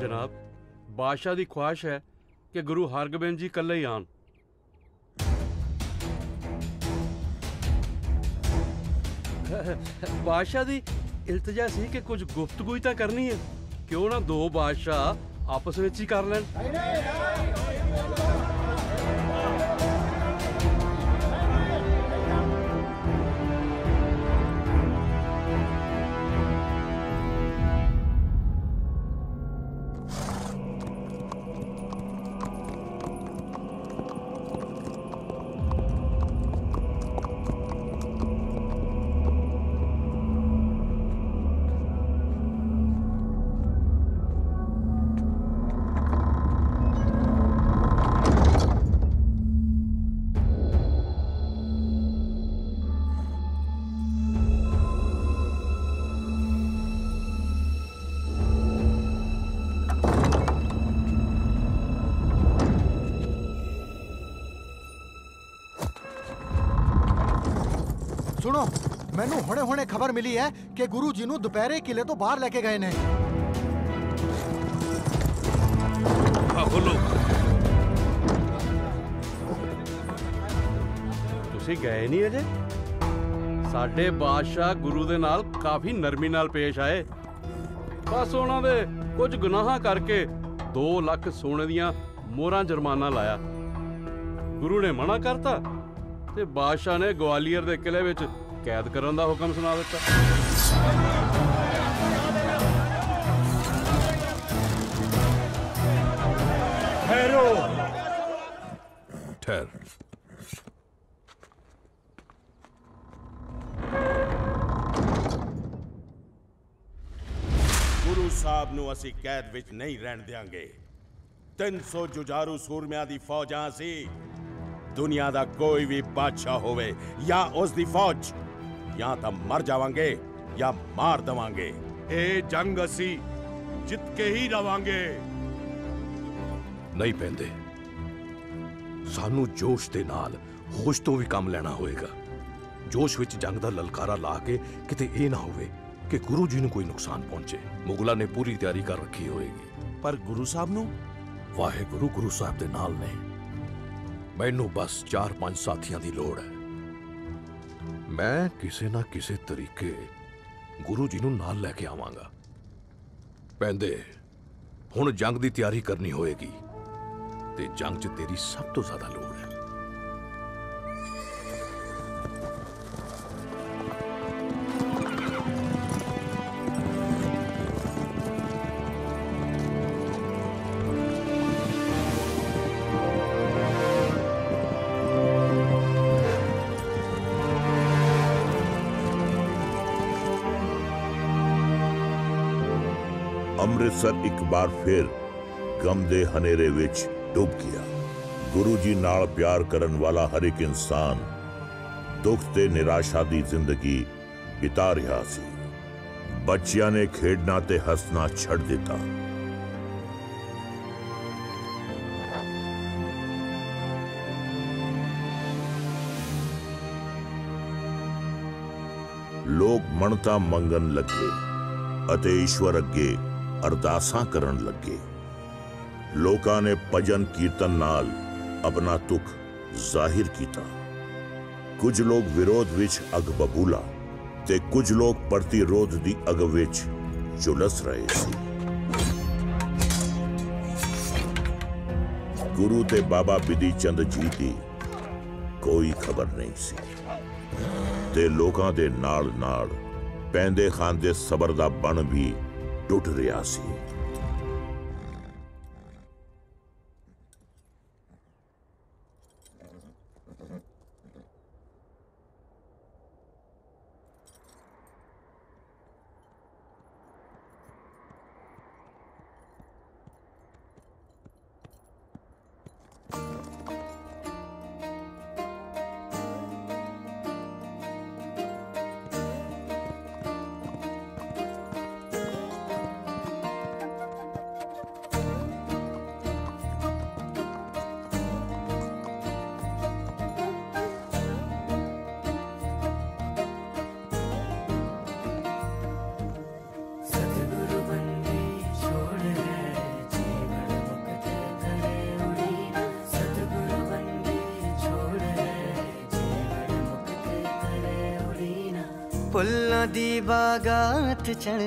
ਜਨਾਬ ਬਾਦਸ਼ਾਹ ਦੀ ਖੁਆਇਸ਼ ਹੈ ਕਿ ਗੁਰੂ ਹਰਗੋਬਿੰਦ ਜੀ ਇਕੱਲੇ ਹੀ ਆਣ ਬਾਦਸ਼ਾਹ ਦੀ ਇਲਤਜਾ ਸੀ ਕਿ ਕੁਝ ਗੁਫ਼ਤਗੂ ਹੀ ਤਾਂ ਕਰਨੀ ਹੈ। ਕਿਉਂ ਨਾ ਦੋ ਬਾਦਸ਼ਾਹ ਆਪਸ ਵਿੱਚ ਹੀ ਕਰ ਲੈਣ। ਹੁਣੇ-ਹੁਣੇ ਖਬਰ ਮਿਲੀ ਹੈ ਕਿ ਗੁਰੂ ਜੀ ਨੂੰ ਦੁਪਹਿਰੇ ਕਿਲੇ ਤੋਂ ਬਾਹਰ ਲੈ ਕੇ ਗਏ ਨੇ। ਖੋਲੋ ਤੁਸੀਂ ਗਏ ਨਹੀਂ ਅਜੇ? ਸਾਡੇ ਬਾਦਸ਼ਾਹ ਗੁਰੂ ਦੇ ਨਾਲ ਕਾਫੀ ਨਰਮੀ ਨਾਲ ਪੇਸ਼ ਆਏ। ਬਸ ਉਹਨਾਂ ਦੇ ਕੁਝ ਗੁਨਾਹਾਂ ਕਰਕੇ 2 ਲੱਖ ਸੋਨੇ ਦੀਆਂ ਮੋਹਰਾਂ ਜੁਰਮਾਨਾ ਲਾਇਆ। ਗੁਰੂ ਨੇ ਮਨਾ ਕਰਤਾ ਤੇ ਬਾਦਸ਼ਾਹ ਨੇ ਗਵਾਲੀਅਰ ਦੇ ਕਿਲੇ ਵਿੱਚ ਕੈਦ ਕਰਨ ਦਾ ਹੁਕਮ ਸੁਣਾ ਦਿੱਤਾ। ਠਹਿਰ। ਗੁਰੂ ਸਾਹਿਬ ਨੂੰ ਅਸੀਂ ਕੈਦ ਵਿੱਚ ਨਹੀਂ ਰਹਿਣ ਦਿਆਂਗੇ। 300 ਜੁਝਾਰੂ ਸੂਰਮਿਆਂ ਦੀ ਫੌਜਾਂ ਸੀ ਦੁਨੀਆ ਦਾ ਕੋਈ ਵੀ ਬਾਦਸ਼ਾਹ ਹੋਵੇ ਜਾਂ ਉਸ ਦੀ ਫੌਜ ਜਾਂ ਤਾਂ ਮਰ ਜਾਵਾਂਗੇ ਜਾਂ ਮਾਰ ਦਵਾਂਗੇ। ਇਹ ਜੰਗ ਅਸੀਂ ਜਿੱਤ ਕੇ ਹੀ ਰਵਾਂਗੇ। ਨਹੀਂ ਪੈਂਦੇ। ਸਾਨੂੰ ਜੋਸ਼ ਦੇ ਨਾਲ ਹੋਸ਼ ਤੋਂ ਵੀ ਕੰਮ ਲੈਣਾ ਹੋਏਗਾ। ਜੋਸ਼ ਵਿੱਚ ਜੰਗ ਦਾ ਲਲਕਾਰਾ ਲਾ ਕੇ ਕਿਤੇ ਇਹ ਨਾ ਹੋਵੇ ਕਿ ਗੁਰੂ ਜੀ ਨੂੰ ਕੋਈ ਨੁਕਸਾਨ ਪਹੁੰਚੇ। ਮੁਗਲਾਂ ਨੇ ਪੂਰੀ ਤਿਆਰੀ ਕਰ ਰੱਖੀ ਹੋਏਗੀ। ਪਰ ਗੁਰੂ ਸਾਹਿਬ ਨੂੰ? ਵਾਹਿਗੁਰੂ ਗੁਰੂ ਸਾਹਿਬ ਦੇ ਨਾਲ ਨੇ। ਮੈਨੂੰ ਬਸ 4-5 ਸਾਥੀਆਂ ਦੀ ਲੋੜ ਹੈ। ਮੈਂ ਕਿਸੇ ਨਾ ਕਿਸੇ ਤਰੀਕੇ ਗੁਰੂ ਜੀ ਨੂੰ ਨਾਲ ਲੈ ਕੇ ਆਵਾਂਗਾ। ਪੈਂਦੇ, ਹੁਣ ਜੰਗ ਦੀ ਤਿਆਰੀ ਕਰਨੀ ਹੋਏਗੀ ਤੇ ਜੰਗ 'ਚ ਤੇਰੀ ਸਭ ਤੋਂ ਜ਼ਿਆਦਾ ਲੋੜ ਹੈ ਇੱਕ ਵਾਰ ਫਿਰ ਗਮ ਦੇ ਹਨੇਰੇ ਵਿੱਚ ਡੁੱਬ ਗਿਆ। ਗੁਰੂ ਜੀ ਨਾਲ ਪਿਆਰ ਕਰਨ ਵਾਲਾ ਹਰ ਇੱਕ ਇਨਸਾਨ ਦੁੱਖ ਤੇ ਨਿਰਾਸ਼ਾ ਦੀ ਜ਼ਿੰਦਗੀ ਬਿਤਾ ਰਿਹਾ ਸੀ। ਬੱਚਿਆਂ ਨੇ ਖੇਡਣਾ ਤੇ ਹੱਸਣਾ ਛੱਡ ਦਿੱਤਾ। ਲੋਕ ਮਨਤਾ ਮੰਗਣ ਲੱਗੇ ਅਤੇ ਈਸ਼ਵਰ ਅੱਗੇ ਅਰਦਾਸਾਂ ਕਰਨ ਲੱਗੇ। ਲੋਕਾਂ ਨੇ ਭਜਨ ਕੀਰਤਨ ਨਾਲ ਆਪਣਾ ਦੁੱਖ ਜ਼ਾਹਿਰ ਕੀਤਾ। ਕੁਝ ਲੋਕ ਵਿਰੋਧ ਵਿੱਚ ਅਗ ਬਬੂਲਾ ਤੇ ਕੁਝ ਲੋਕ ਪ੍ਰਤੀਰੋਧ ਦੀ ਅਗ ਵਿੱਚ ਝੁਲਸ ਰਹੇ ਸੀ। ਗੁਰੂ ਤੇ ਬਾਬਾ ਬਿਧੀ ਚੰਦ ਜੀ ਦੀ ਕੋਈ ਖਬਰ ਨਹੀਂ ਸੀ। ਤੇ ਲੋਕਾਂ ਦੇ ਨਾਲ ਨਾਲ ਪੈਂਦੇ ਖਾਨ ਦੇ ਸਬਰ ਦਾ ਬਣ ਵੀ ਟੁੱਟ ਰਿਹਾ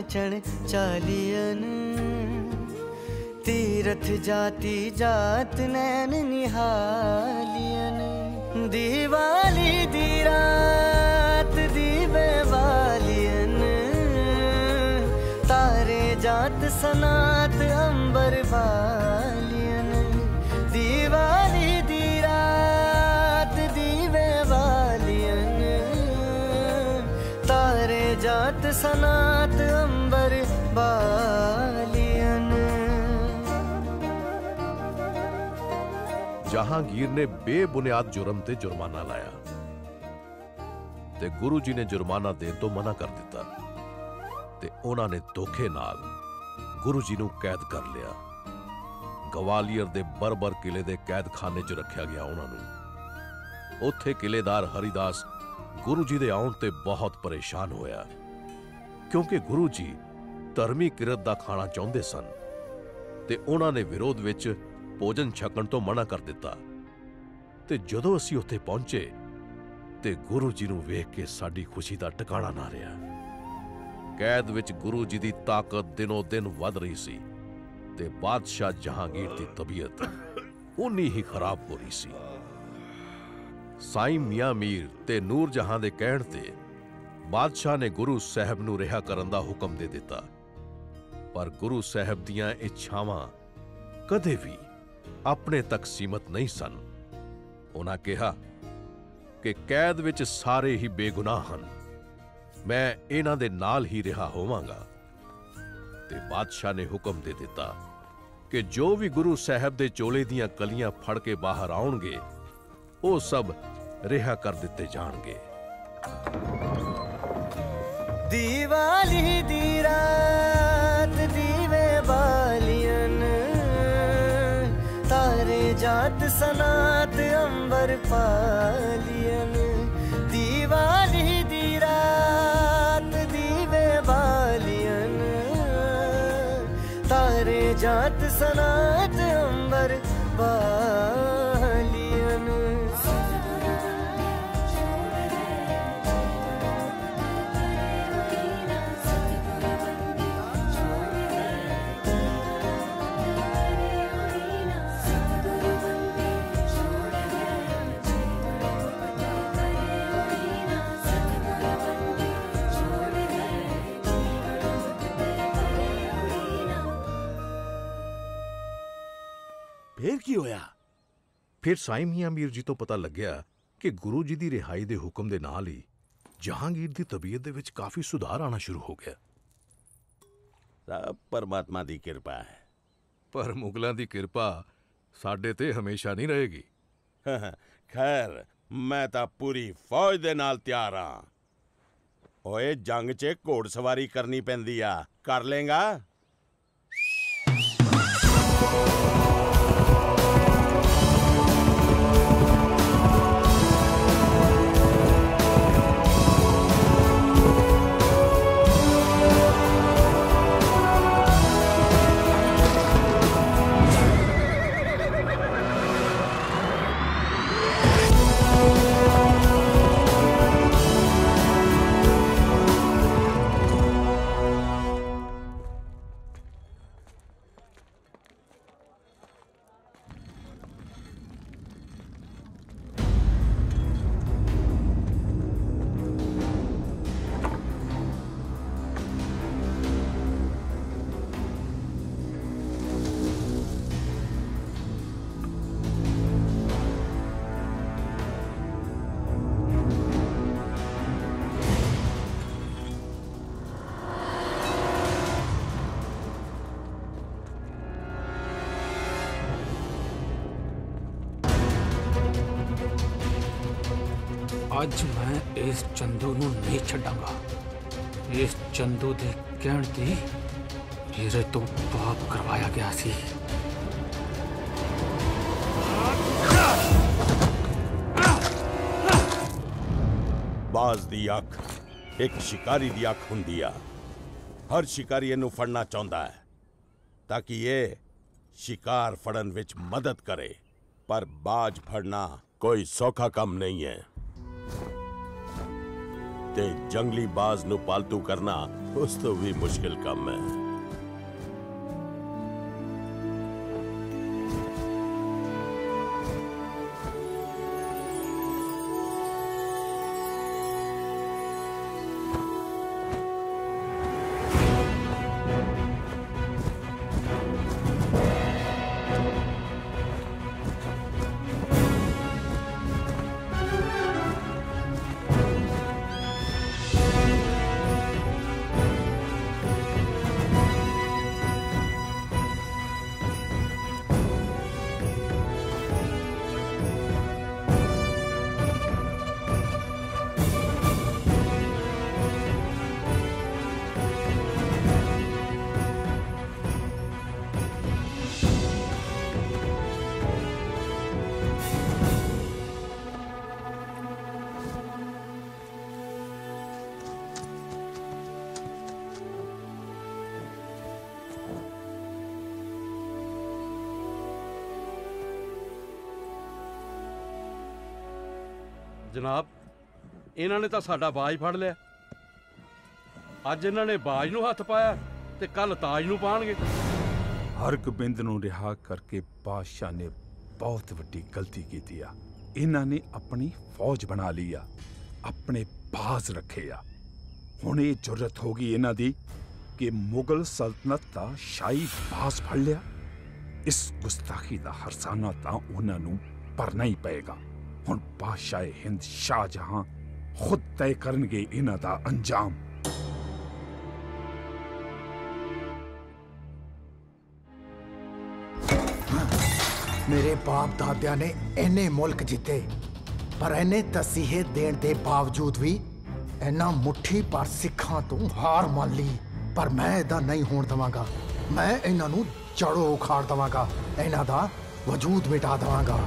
ਬਾਗਾਤ ਚਣ ਚਣ ਚਾਲੀਅਨ। ਤੀਰਥ ਜਾਤੀ ਜਾਤ ਨੈਣ ਨਿਹਾਲੀਅਨ। ਦੀਵਾਲੀ ਦੀ ਰਾਤ ਦੀਵੇ ਵਾਲੀਅਨ ਤਾਰੇ ਜਾਤ ਸਨਾਤ ਅੰਬਰ ਵਾਲੀਅਨ। ਦੀਵਾਲੀ ਦੀ ਰਾਤ ਦੀਵੇ ਵਾਲੀਅਨ ਤਾਰੇ ਜਹਾਂਗੀਰ ਨੇ ਬੇਬੁਨਿਆਦ ਜੁਰਮ ਤੇ ਜੁਰਮਾਨਾ ਲਾਇਆ ਤੇ ਗੁਰੂ ਜੀ ਨੇ ਜੁਰਮਾਨਾ ਦੇਣ ਤੋਂ ਮਨਾ ਕਰ ਦਿੱਤਾ ਤੇ ਉਹਨਾਂ ਨੇ ਧੋਖੇ ਨਾਲ ਗੁਰੂ ਜੀ ਨੂੰ ਕੈਦ ਕਰ ਲਿਆ। ਗਵਾਲੀਅਰ ਦੇ ਬਰਬਰ ਕਿਲੇ ਦੇ ਕੈਦਖਾਨੇ 'ਚ ਰੱਖਿਆ ਗਿਆ ਉਹਨਾਂ ਨੂੰ। ਉੱਥੇ ਕਿਲੇਦਾਰ ਹਰੀਦਾਸ ਗੁਰੂ ਜੀ ਦੇ ਆਉਣ ਤੇ ਬਹੁਤ ਪਰੇਸ਼ਾਨ ਹੋਇਆ, ਕਿਉਂਕਿ ਗੁਰੂ ਜੀ ਧਰਮੀ ਕਿਰਤ ਦਾ ਖਾਣਾ ਚਾਹੁੰਦੇ ਸਨ ਤੇ ਉਹਨਾਂ ਨੇ ਵਿਰੋਧ ਵਿੱਚ ਭੋਜਨ ਛਕਣ ਤੋਂ ਮਨਾ ਕਰ ਦਿੱਤਾ। ਤੇ ਜਦੋਂ ਅਸੀਂ ਉੱਥੇ ਪਹੁੰਚੇ, ਤੇ ਗੁਰੂ ਜੀ ਨੂੰ ਵੇਖ ਕੇ ਸਾਡੀ ਖੁਸ਼ੀ ਦਾ ਟਿਕਾਣਾ ਨਾ ਰਿਹਾ। ਕੈਦ ਵਿੱਚ ਗੁਰੂ ਜੀ ਦੀ ਤਾਕਤ ਦਿਨੋ ਦਿਨ ਵੱਧ ਰਹੀ ਸੀ ਤੇ ਬਾਦਸ਼ਾਹ ਜਹਾਂਗੀਰ ਦੀ ਤਬੀਅਤ ਉਨੀ ਹੀ ਖਰਾਬ ਹੋ ਰਹੀ ਸੀ। ਸਾਈਂ ਮੀਆਂ ਮੀਰ ਤੇ ਨੂਰ ਜਹਾਂ ਦੇ ਕਹਿਣ ਤੇ ਬਾਦਸ਼ਾਹ ਨੇ ਗੁਰੂ ਸਾਹਿਬ ਨੂੰ ਰਿਹਾ ਕਰਨ ਦਾ ਹੁਕਮ ਦੇ ਦਿੱਤਾ। ਪਰ ਗੁਰੂ ਸਾਹਿਬ ਦੀਆਂ ਇੱਛਾਵਾਂ ਕਦੇ ਵੀ ਆਪਣੇ ਤੱਕ ਸੀਮਤ ਨਹੀਂ ਸਨ। ਉਹਨਾਂ ਕਿਹਾ ਕਿ ਕੈਦ ਵਿੱਚ ਸਾਰੇ ਹੀ ਬੇਗੁਨਾਹ ਹਨ। ਮੈਂ ਇਹਨਾਂ ਦੇ ਨਾਲ ਹੀ ਰਿਹਾ ਹੋਵਾਂਗਾ। ਤੇ ਬਾਦਸ਼ਾਹ ਨੇ ਹੁਕਮ ਦੇ ਦਿੱਤਾ ਕਿ ਜੋ ਵੀ ਗੁਰੂ ਸਾਹਿਬ ਦੇ ਚੋਲੇ ਦੀਆਂ ਕਲੀਆਂ ਫੜ ਕੇ ਬਾਹਰ ਆਉਣਗੇ, ਉਹ ਸਭ ਰਿਹਾ ਕਰ ਦਿੱਤੇ ਜਾਣਗੇ। ਦੀਵਾਲੀ ਦੀ ਰਾਤ ਸਨਾਤ ਅੰਬਰ ਪਾਲੀਅਨ ਦੀਵਾਲੀ ਦੀ ਰਾਤ ਦੀਵੇ ਬਾਲੀਅਨ ਤਾਰੇ ਜਾਤ ਸਨਾਤ ਫਿਰ ਸਾਈਂ ਮੀਆਂ ਮੀਰ ਜੀ ਤੋਂ ਪਤਾ ਲੱਗਿਆ ਕਿ ਗੁਰੂ ਜੀ ਦੀ ਰਿਹਾਈ ਦੇ ਹੁਕਮ ਦੇ ਨਾਲ ਹੀ ਜਹਾਂਗੀਰ ਦੀ ਤਬੀਅਤ ਦੇ ਵਿੱਚ ਕਾਫੀ ਸੁਧਾਰ ਆਣਾ ਸ਼ੁਰੂ ਹੋ ਗਿਆ ਸਭ ਪਰਮਾਤਮਾ ਦੀ ਕਿਰਪਾ ਹੈ ਪਰ ਮੁਗਲਾਂ ਦੀ ਕਿਰਪਾ ਸਾਡੇ ਤੇ ਹਮੇਸ਼ਾ ਨਹੀਂ ਰਹੇਗੀ ਖੈਰ ਮੈਂ ਤਾਂ ਪੂਰੀ ਫੌਜ ਦੇ ਨਾਲ ਤਿਆਰ ਹਾਂ ਓਏ ਜੰਗ 'ਚ ਘੋੜਸਵਾਰੀ ਕਰਨੀ ਪੈਂਦੀ ਆ ਕਰ ਲੇਗਾ ਇਸ ਚੰਦੂ ਨੂੰ ਨਹੀਂ ਛੱਡਾਂਗਾ ਇਸ ਚੰਦੂ ਦੇ ਕਹਿਣ ਤੇ ਮੇਰੇ ਤੋਂ ਪਾਪ ਕਰਵਾਇਆ ਗਿਆ ਸੀ ਬਾਜ਼ ਦੀ ਅੱਖ ਇੱਕ ਸ਼ਿਕਾਰੀ ਦੀ ਅੱਖ ਹੁੰਦੀ ਆ ਹਰ ਸ਼ਿਕਾਰੀ ਇਹਨੂੰ ਫੜਨਾ ਚਾਹੁੰਦਾ ਹੈ ਤਾਂ ਕਿ ਇਹ ਸ਼ਿਕਾਰ ਫੜਨ ਵਿੱਚ ਮਦਦ ਕਰੇ ਪਰ ਬਾਜ ਫੜਨਾ ਕੋਈ ਸੌਖਾ ਕੰਮ ਨਹੀਂ ਹੈ ਤੇ ਜੰਗਲੀ ਬਾਜ਼ ਨੂੰ ਪਾਲਤੂ ਕਰਨਾ ਉਸ ਤੋਂ ਵੀ ਮੁਸ਼ਕਿਲ ਕੰਮ ਹੈ। ਜਨਾਬ, ਇਹਨਾਂ ਨੇ ਤਾਂ ਸਾਡਾ ਬਾਜ ਫੜ ਲਿਆ। ਅੱਜ ਇਹਨਾਂ ਨੇ ਬਾਜ ਨੂੰ ਹੱਥ ਪਾਇਆ ਤੇ ਕੱਲ ਤਾਜ ਨੂੰ ਪਾਣਗੇ। ਹਰਗੋਬਿੰਦ ਨੂੰ ਰਿਹਾ ਕਰਕੇ ਬਾਦਸ਼ਾਹ ਨੇ ਬਹੁਤ ਵੱਡੀ ਗਲਤੀ ਕੀਤੀ ਆ। ਇਹਨਾਂ ਨੇ ਆਪਣੀ ਫੌਜ ਬਣਾ ਲਈ ਆ, ਆਪਣੇ ਬਾਜ਼ ਰੱਖੇ ਆ। ਹੁਣ ਇਹ ਜ਼ਰੂਰਤ ਹੋ ਗਈ ਇਹਨਾਂ ਦੀ ਕਿ ਮੁਗਲ ਸਲਤਨਤ ਦਾ ਸ਼ਾਹੀ ਬਾਜ਼ ਫੜ ਲਿਆ। ਇਸ ਗੁਸਤਾਖੀ ਦਾ ਹਰਸਾਨਾ ਤਾਂ ਉਹਨਾਂ ਨੂੰ ਭਰਨਾ ਹੀ ਪਏਗਾ। ਹੁਣ ਬਾਦਸ਼ਾਹ ਹਿੰਦ ਸ਼ਾਹਜਹਾਂ ਖੁਦ ਤੈਅ ਕਰਨਗੇ ਇਹਨਾਂ ਦਾ ਅੰਜਾਮ। ਮੇਰੇ ਬਾਪ ਦਾਦਿਆਂ ਨੇ ਇੰਨੇ ਮੁਲਕ ਜਿੱਤੇ, ਪਰ ਇਹਨੇ ਤਸੀਹੇ ਦੇਣ ਦੇ ਬਾਵਜੂਦ ਵੀ ਇਹਨਾਂ ਮੁੱਠੀ ਪਰ ਸਿੱਖਾਂ ਤੋਂ ਹਾਰ ਮੰਨ ਲਈ, ਪਰ ਮੈਂ ਇਹਦਾ ਨਹੀਂ ਹੋਣ ਦਵਾਂਗਾ। ਮੈਂ ਇਹਨਾਂ ਨੂੰ ਜੜੋਂ ਉਖਾੜ ਦਵਾਂਗਾ, ਇਹਨਾਂ ਦਾ ਵਜੂਦ ਮਿਟਾ ਦਵਾਂਗਾ।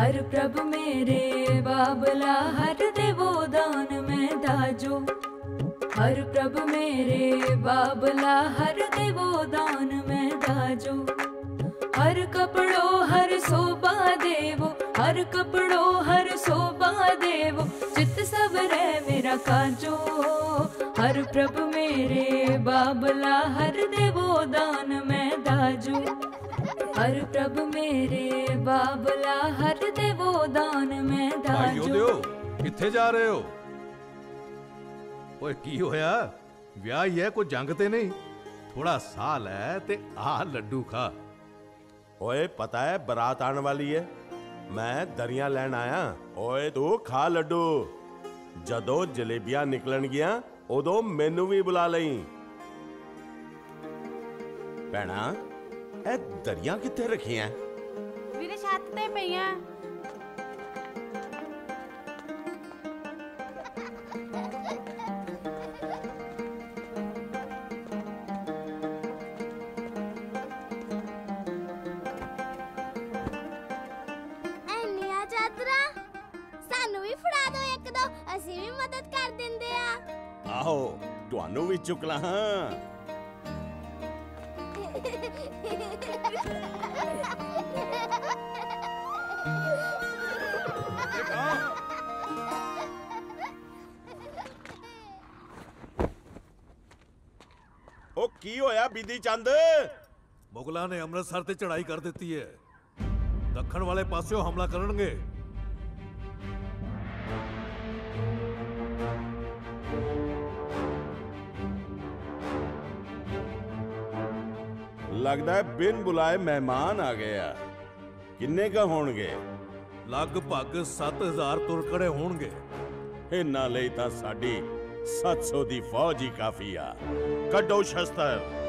हर प्रभ मेरे बाबला हर देवो दान में दाजो हर प्रभ मेरे बाबला हर देवो दान में दाजो हर कपड़ो हर शोभा देवो हर कपड़ो हर शोभा देवो चित सब रे मेरा काजो हर प्रभ मेरे बाबला हर देवो दान में दाजो ਹਰ ਪ੍ਰਭ ਮੇਰੇ ਬਾਬਲਾ ਹਰ ਦੇਵੋ ਦਾਨ ਮੈਂ ਭਾਈਓ ਦਾਜੂ ਦਿਓ ਕਿੱਥੇ ਜਾ ਰਹੇ ਹੋ? ਓਏ ਕੀ ਹੋਇਆ? ਵਿਆਹ ਹੀ ਹੈ ਕੋਈ ਜੰਗ ਤੇ ਨਹੀਂ? ਥੋੜਾ ਸਾਹ ਲੈ ਤੇ ਆ ਲੱਡੂ ਖਾ। ਓਏ ਪਤਾ ਹੈ ਬਰਾਤ ਆਣ ਵਾਲੀ ਹੈ। ਮੈਂ ਦਰੀਆਂ ਲੈਣ ਆਇਆ। ਓਏ ਤੂੰ ਖਾ ਲੱਡੂ। ਜਦੋਂ ਜਲੇਬੀਆਂ ਨਿਕਲਣਗੀਆਂ ਉਦੋਂ ਮੈਨੂੰ ਵੀ ਬੁਲਾ ਲਈ। ਭੈਣਾ ਇਹ ਦਰੀਆਂ ਕਿੱਥੇ ਰੱਖੀਆਂ? ਵੀਰੇ ਛੱਤ ਤੇ ਪਈਆਂ। ਐਨੀਆਂ ਚਾਦਰਾਂ? ਸਾਨੂੰ ਵੀ ਫੜਾ ਦਿਓ ਇੱਕ ਦੋ ਅਸੀਂ ਵੀ ਮਦਦ ਕਰ ਦਿੰਦੇ ਆ। ਆਹੋ ਤੁਹਾਨੂੰ ਵੀ ਚੁੱਕ ਲਾਂ ਹਾਂ। ਬੀਦੀ ਚੰਦ। ਮੁਗਲਾਂ ਨੇ ਅੰਮ੍ਰਿਤਸਰ ਤੇ ਚੜ੍ਹਾਈ ਕਰ ਦਿੱਤੀ ਹੈ। ਦੱਖਣ ਵਾਲੇ ਪਾਸਿਓਂ ਹਮਲਾ ਕਰਨਗੇ। ਲੱਗਦਾ ਹੈ ਬਿਨ ਬੁਲਾਏ ਮਹਿਮਾਨ ਆ ਗਏ ਆ। ਕਿੰਨੇ ਕ ਹੋਣਗੇ? ਲਗਭਗ 7000 ਤੁਰਕੜੇ ਹੋਣਗੇ। ਇਹਨਾਂ ਲਈ ਤਾਂ ਸਾਡੀ 700 ਦੀ ਫੌਜ ਹੀ ਕਾਫੀ ਆ। ਕੱਢੋ ਸ਼ਸਤਰ।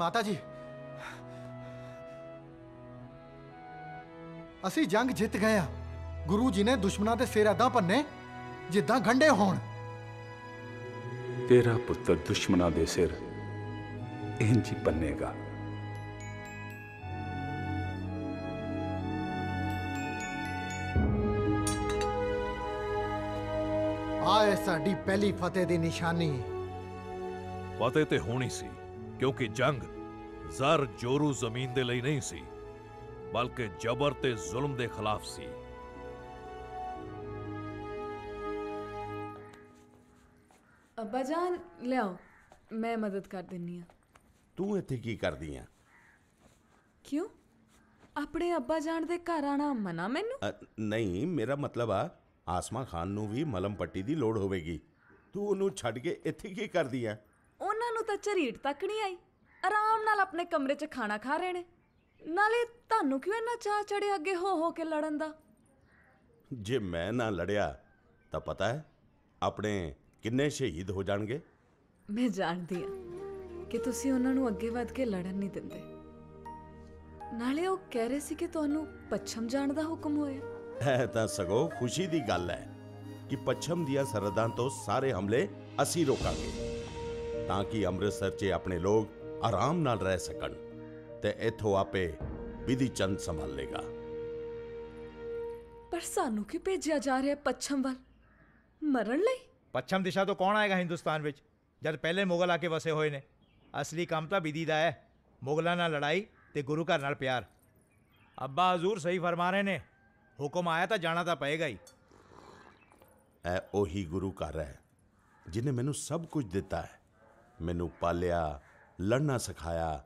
ਮਾਤਾ ਜੀ। ਮਾਤਾ ਜੀ ਅਸੀਂ ਜੰਗ ਜਿੱਤ ਗਏ ਆ ਗੁਰੂ ਜੀ ਨੇ ਦੁਸ਼ਮਣਾਂ ਦੇ ਸਿਰ ਏਦਾਂ ਭੰਨੇ ਜਿੱਦਾਂ ਗੰਢੇ ਹੋਣ। ਤੇਰਾ ਪੁੱਤਰ ਦੁਸ਼ਮਣਾਂ ਦੇ ਸਿਰ ਇੰਜ ਹੀ ਪੰਨੇਗਾ ਆਏ ਸਾਡੀ ਪਹਿਲੀ ਫਤਿਹ ਦੀ ਨਿਸ਼ਾਨੀ। ਫਤਿਹ ਤੇ ਹੋਣੀ ਸੀ। ਕਿਉਂਕਿ ਜੰਗ ਜ਼ਰ ਜੋਰੂ ਜ਼ਮੀਨ ਦੇ ਲਈ ਨਹੀਂ ਸੀ ਬਲਕਿ ਜ਼ਬਰ ਤੇ ਜ਼ੁਲਮ ਦੇ ਖਿਲਾਫ ਸੀ। ਅੱਬਾ ਜਾਨ ਲਿਆਓ ਮੈਂ ਮਦਦ ਕਰ ਦਿੰਨੀ ਆ। ਤੂੰ ਇੱਥੇ ਕੀ ਕਰਦੀ ਆ? ਕਿਉਂ? ਆਪਣੇ ਅੱਬਾ ਜਾਨ ਦੇ ਘਰ ਆਣਾ ਮਨਾ ਮੈਨੂੰ? ਨਹੀਂ ਮੇਰਾ ਮਤਲਬ ਆ ਆਸਮਾ ਖਾਨ ਨੂੰ ਵੀ ਮਲਮ ਪੱਟੀ ਦੀ ਲੋੜ ਹੋਵੇਗੀ। ਤੂੰ ਉਹਨੂੰ ਛੱਡ ਕੇ ਇੱਥੇ ਕੀ ਕਰਦੀ ਆ? ਉਹਨਾਂ ਨੂੰ ਤਾਂ ਝਰੀਟ ਤੱਕ ਨਹੀਂ ਆਈ। ਆਰਾਮ ਨਾਲ ਆਪਣੇ ਕਮਰੇ 'ਚ ਖਾਣਾ ਖਾ ਰਹੇ ਨੇ। ਨਾਲੇ ਤੁਹਾਨੂੰ ਕਿਉਂ ਇੰਨਾ ਚਾਹ ਚੜਿਆ ਅੱਗੇ ਹੋ ਹੋ ਕੇ ਲੜਨ ਦਾ? ਜੇ ਮੈਂ ਨਾ ਲੜਿਆ ਤਾਂ ਪਤਾ ਹੈ ਆਪਣੇ ਕਿੰਨੇ ਸ਼ਹੀਦ ਹੋ ਜਾਣਗੇ। ਮੈਂ ਜਾਣਦੀ ਆ ਕਿ ਤੁਸੀਂ ਉਹਨਾਂ ਨੂੰ ਅੱਗੇ ਵੱਧ ਕੇ ਲੜਨ ਨਹੀਂ ਦਿੰਦੇ। ਨਾਲੇ ਉਹ ਕਹਿ ਰਹੇ ਸੀ ਕਿ ਤੁਹਾਨੂੰ ਪੱਛਮ ਜਾਣ ਦਾ ਹੁਕਮ ਹੋਇਆ। ਇਹ ਤਾਂ ਸਗੋਂ ਖੁਸ਼ੀ ਦੀ ਗੱਲ ਹੈ ਕਿ ਪੱਛਮ ਦੀਆਂ ਸਰਹੱਦਾਂ ਤੋਂ ਸਾਰੇ ਹਮਲੇ ਅਸੀਂ ਰੋਕਾਂਗੇ। ਤਾਂ ਕਿ ਅੰਮ੍ਰਿਤਸਰ 'ਚ ਆਪਣੇ ਲੋਕ ਆਰਾਮ ਨਾਲ ਰਹਿ ਸਕਣ ਤੇ ਇੱਥੋਂ ਆਪੇ ਵਿਧੀ ਚੰਦ ਸੰਭਾਲ ਲੇਗਾ ਪਰ ਸਾਨੂੰ ਕਿਉਂ ਭੇਜਿਆ ਜਾ ਰਿਹਾ ਪੱਛਮ ਵੱਲ? ਮਰਨ ਲਈ? ਪੱਛਮ ਦਿਸ਼ਾ ਤੋਂ ਕੌਣ ਆਏਗਾ ਹਿੰਦੁਸਤਾਨ ਵਿੱਚ ਜਦ ਪਹਿਲੇ ਮੁਗਲ ਆ ਕੇ ਵਸੇ ਹੋਏ ਨੇ? ਅਸਲੀ ਕੰਮ ਤਾਂ ਵਿਧੀ ਦਾ ਹੈ ਮੁਗਲਾਂ ਨਾਲ ਲੜਾਈ ਤੇ ਗੁਰੂ ਘਰ ਨਾਲ ਪਿਆਰ। ਅੱਬਾ ਹਜ਼ੂਰ ਸਹੀ ਫਰਮਾ ਰਹੇ ਨੇ ਹੁਕਮ ਆਇਆ ਤਾਂ ਜਾਣਾ ਤਾਂ ਪਏਗਾ ਹੀ। ਇਹ ਉਹੀ ਗੁਰੂ ਘਰ ਹੈ ਜਿਨੇ ਮੈਨੂੰ ਸਭ ਕੁਝ ਦਿੱਤਾ ਹੈ। ਮੈਨੂੰ ਪਾਲਿਆ ਲੜਨਾ ਸਿਖਾਇਆ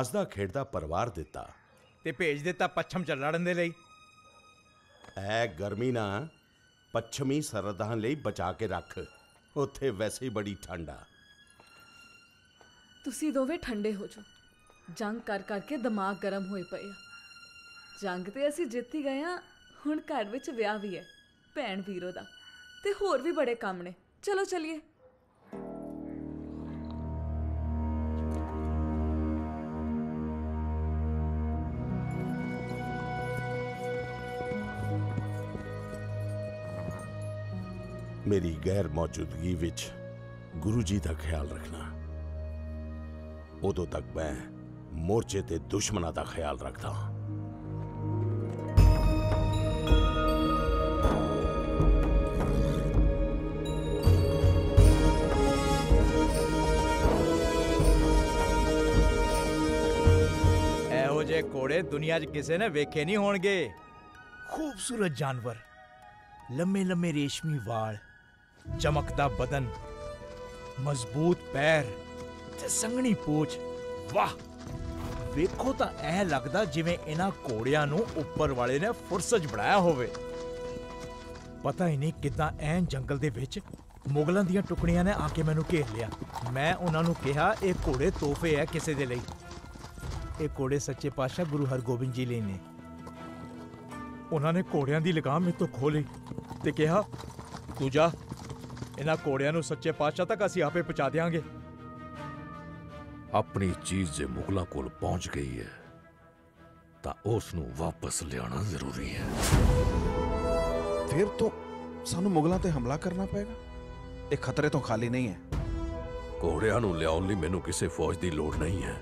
ਹੱਸਦਾ ਖੇਡਦਾ ਪਰਿਵਾਰ ਦਿੱਤਾ। ਤੇ ਭੇਜ ਦਿੱਤਾ ਪੱਛਮ ਚ ਲੜਨ ਦੇ ਲਈ। ਐ ਗਰਮੀ ਨਾ ਪੱਛਮੀ ਸਰਹੱਦਾਂ ਲਈ ਬਚਾ ਕੇ ਰੱਖ। ਉੱਥੇ ਵੈਸੇ ਹੀ ਬੜੀ ਠੰਡ ਆ। ਤੁਸੀਂ ਦੋਵੇਂ ਠੰਡੇ ਹੋ ਜਾਓ। ਜੰਗ ਕਰ ਕਰਕੇ ਦਿਮਾਗ ਗਰਮ ਹੋਏ ਪਏ ਆ। ਜੰਗ ਤੇ ਅਸੀਂ ਜਿੱਤ ਹੀ ਗਏ ਆ ਹੁਣ ਘਰ ਵਿੱਚ ਵਿਆਹ ਵੀ ਹੈ ਭੈਣ ਵੀਰੋ ਦਾ। ਤੇ ਹੋਰ ਵੀ ਬੜੇ ਕੰਮ ਨੇ। ਚਲੋ ਚਲਿਏ। ਮੇਰੀ ਗੈਰ ਮੌਜੂਦਗੀ ਵਿੱਚ ਗੁਰੂ ਜੀ ਦਾ ਖਿਆਲ ਰੱਖਣਾ। ਉਦੋਂ ਤੱਕ ਮੈਂ ਮੋਰਚੇ ਤੇ ਦੁਸ਼ਮਣਾਂ ਦਾ ਖਿਆਲ ਰੱਖਦਾ ਹਾਂ। ਇਹੋ ਜਿਹੇ ਘੋੜੇ ਦੁਨੀਆ 'ਚ ਕਿਸੇ ਨੇ ਵੇਖੇ ਨਹੀਂ ਹੋਣਗੇ। ਖੂਬਸੂਰਤ ਜਾਨਵਰ ਲੰਮੇ ਲੰਮੇ ਰੇਸ਼ਮੀ ਵਾਲ ਚਮਕਦਾ ਬਦਨ, ਮਜ਼ਬੂਤ ਪੈਰ ਤੇ ਸੰਘਣੀ ਪੂਛ ਵਾਹ! ਵੇਖੋ ਤਾਂ ਐ ਲੱਗਦਾ ਜਿਵੇਂ ਇਹਨਾਂ ਘੋੜਿਆਂ ਨੂੰ ਉੱਪਰ ਵਾਲੇ ਨੇ ਫੁਰਸਤ ਬਣਾਇਆ ਹੋਵੇ। ਪਤਾ ਹੀ ਨਹੀਂ ਕਿਦਾਂ ਐਨ ਜੰਗਲ ਦੇ ਵਿੱਚ ਮੁਗਲਾਂ ਦੀਆਂ ਟੁਕੜੀਆਂ ਨੇ ਆ ਕੇ ਮੈਨੂੰ ਘੇਰ ਲਿਆ। ਮੈਂ ਉਹਨਾਂ ਨੂੰ ਕਿਹਾ, ਇਹ ਘੋੜੇ ਤੋਹਫੇ ਹੈ ਕਿਸੇ ਦੇ ਲਈ। ਇਹ ਘੋੜੇ ਸੱਚੇ ਪਾਤਸ਼ਾਹ ਗੁਰੂ ਹਰਗੋਬਿੰਦ ਜੀ ਲਈ ਨੇ। ਉਹਨਾਂ ਨੇ ਘੋੜਿਆਂ ਦੀ ਲਗਾਮ ਮੇਰੇ ਤੋਂ ਖੋਲੀ ਤੇ ਕਿਹਾ, ਤੂੰ ਜਾ ਇਹਨਾਂ ਘੋੜਿਆਂ ਨੂੰ ਸੱਚੇ ਪਾਤਸ਼ਾਹ ਤੱਕ ਅਸੀਂ ਆਪੇ ਪਹੁੰਚਾ ਦਿਆਂਗੇ। ਆਪਣੀ ਚੀਜ਼ ਜੇ ਮੁਗਲਾਂ ਕੋਲ ਪਹੁੰਚ ਗਈ ਹੈ ਤਾਂ ਉਸ ਨੂੰ ਵਾਪਸ ਲਿਆਉਣਾ ਜ਼ਰੂਰੀ ਹੈ। ਫਿਰ ਤੋਂ ਸਾਨੂੰ ਮੁਗਲਾਂ ਤੇ ਹਮਲਾ ਕਰਨਾ ਪਏਗਾ? ਇਹ ਖਤਰੇ ਤੋਂ ਖਾਲੀ ਨਹੀਂ ਹੈ। ਘੋੜਿਆਂ ਨੂੰ ਲਿਆਉਣ ਲਈ ਮੈਨੂੰ ਕਿਸੇ ਫੌਜ ਦੀ ਲੋੜ ਨਹੀਂ ਹੈ।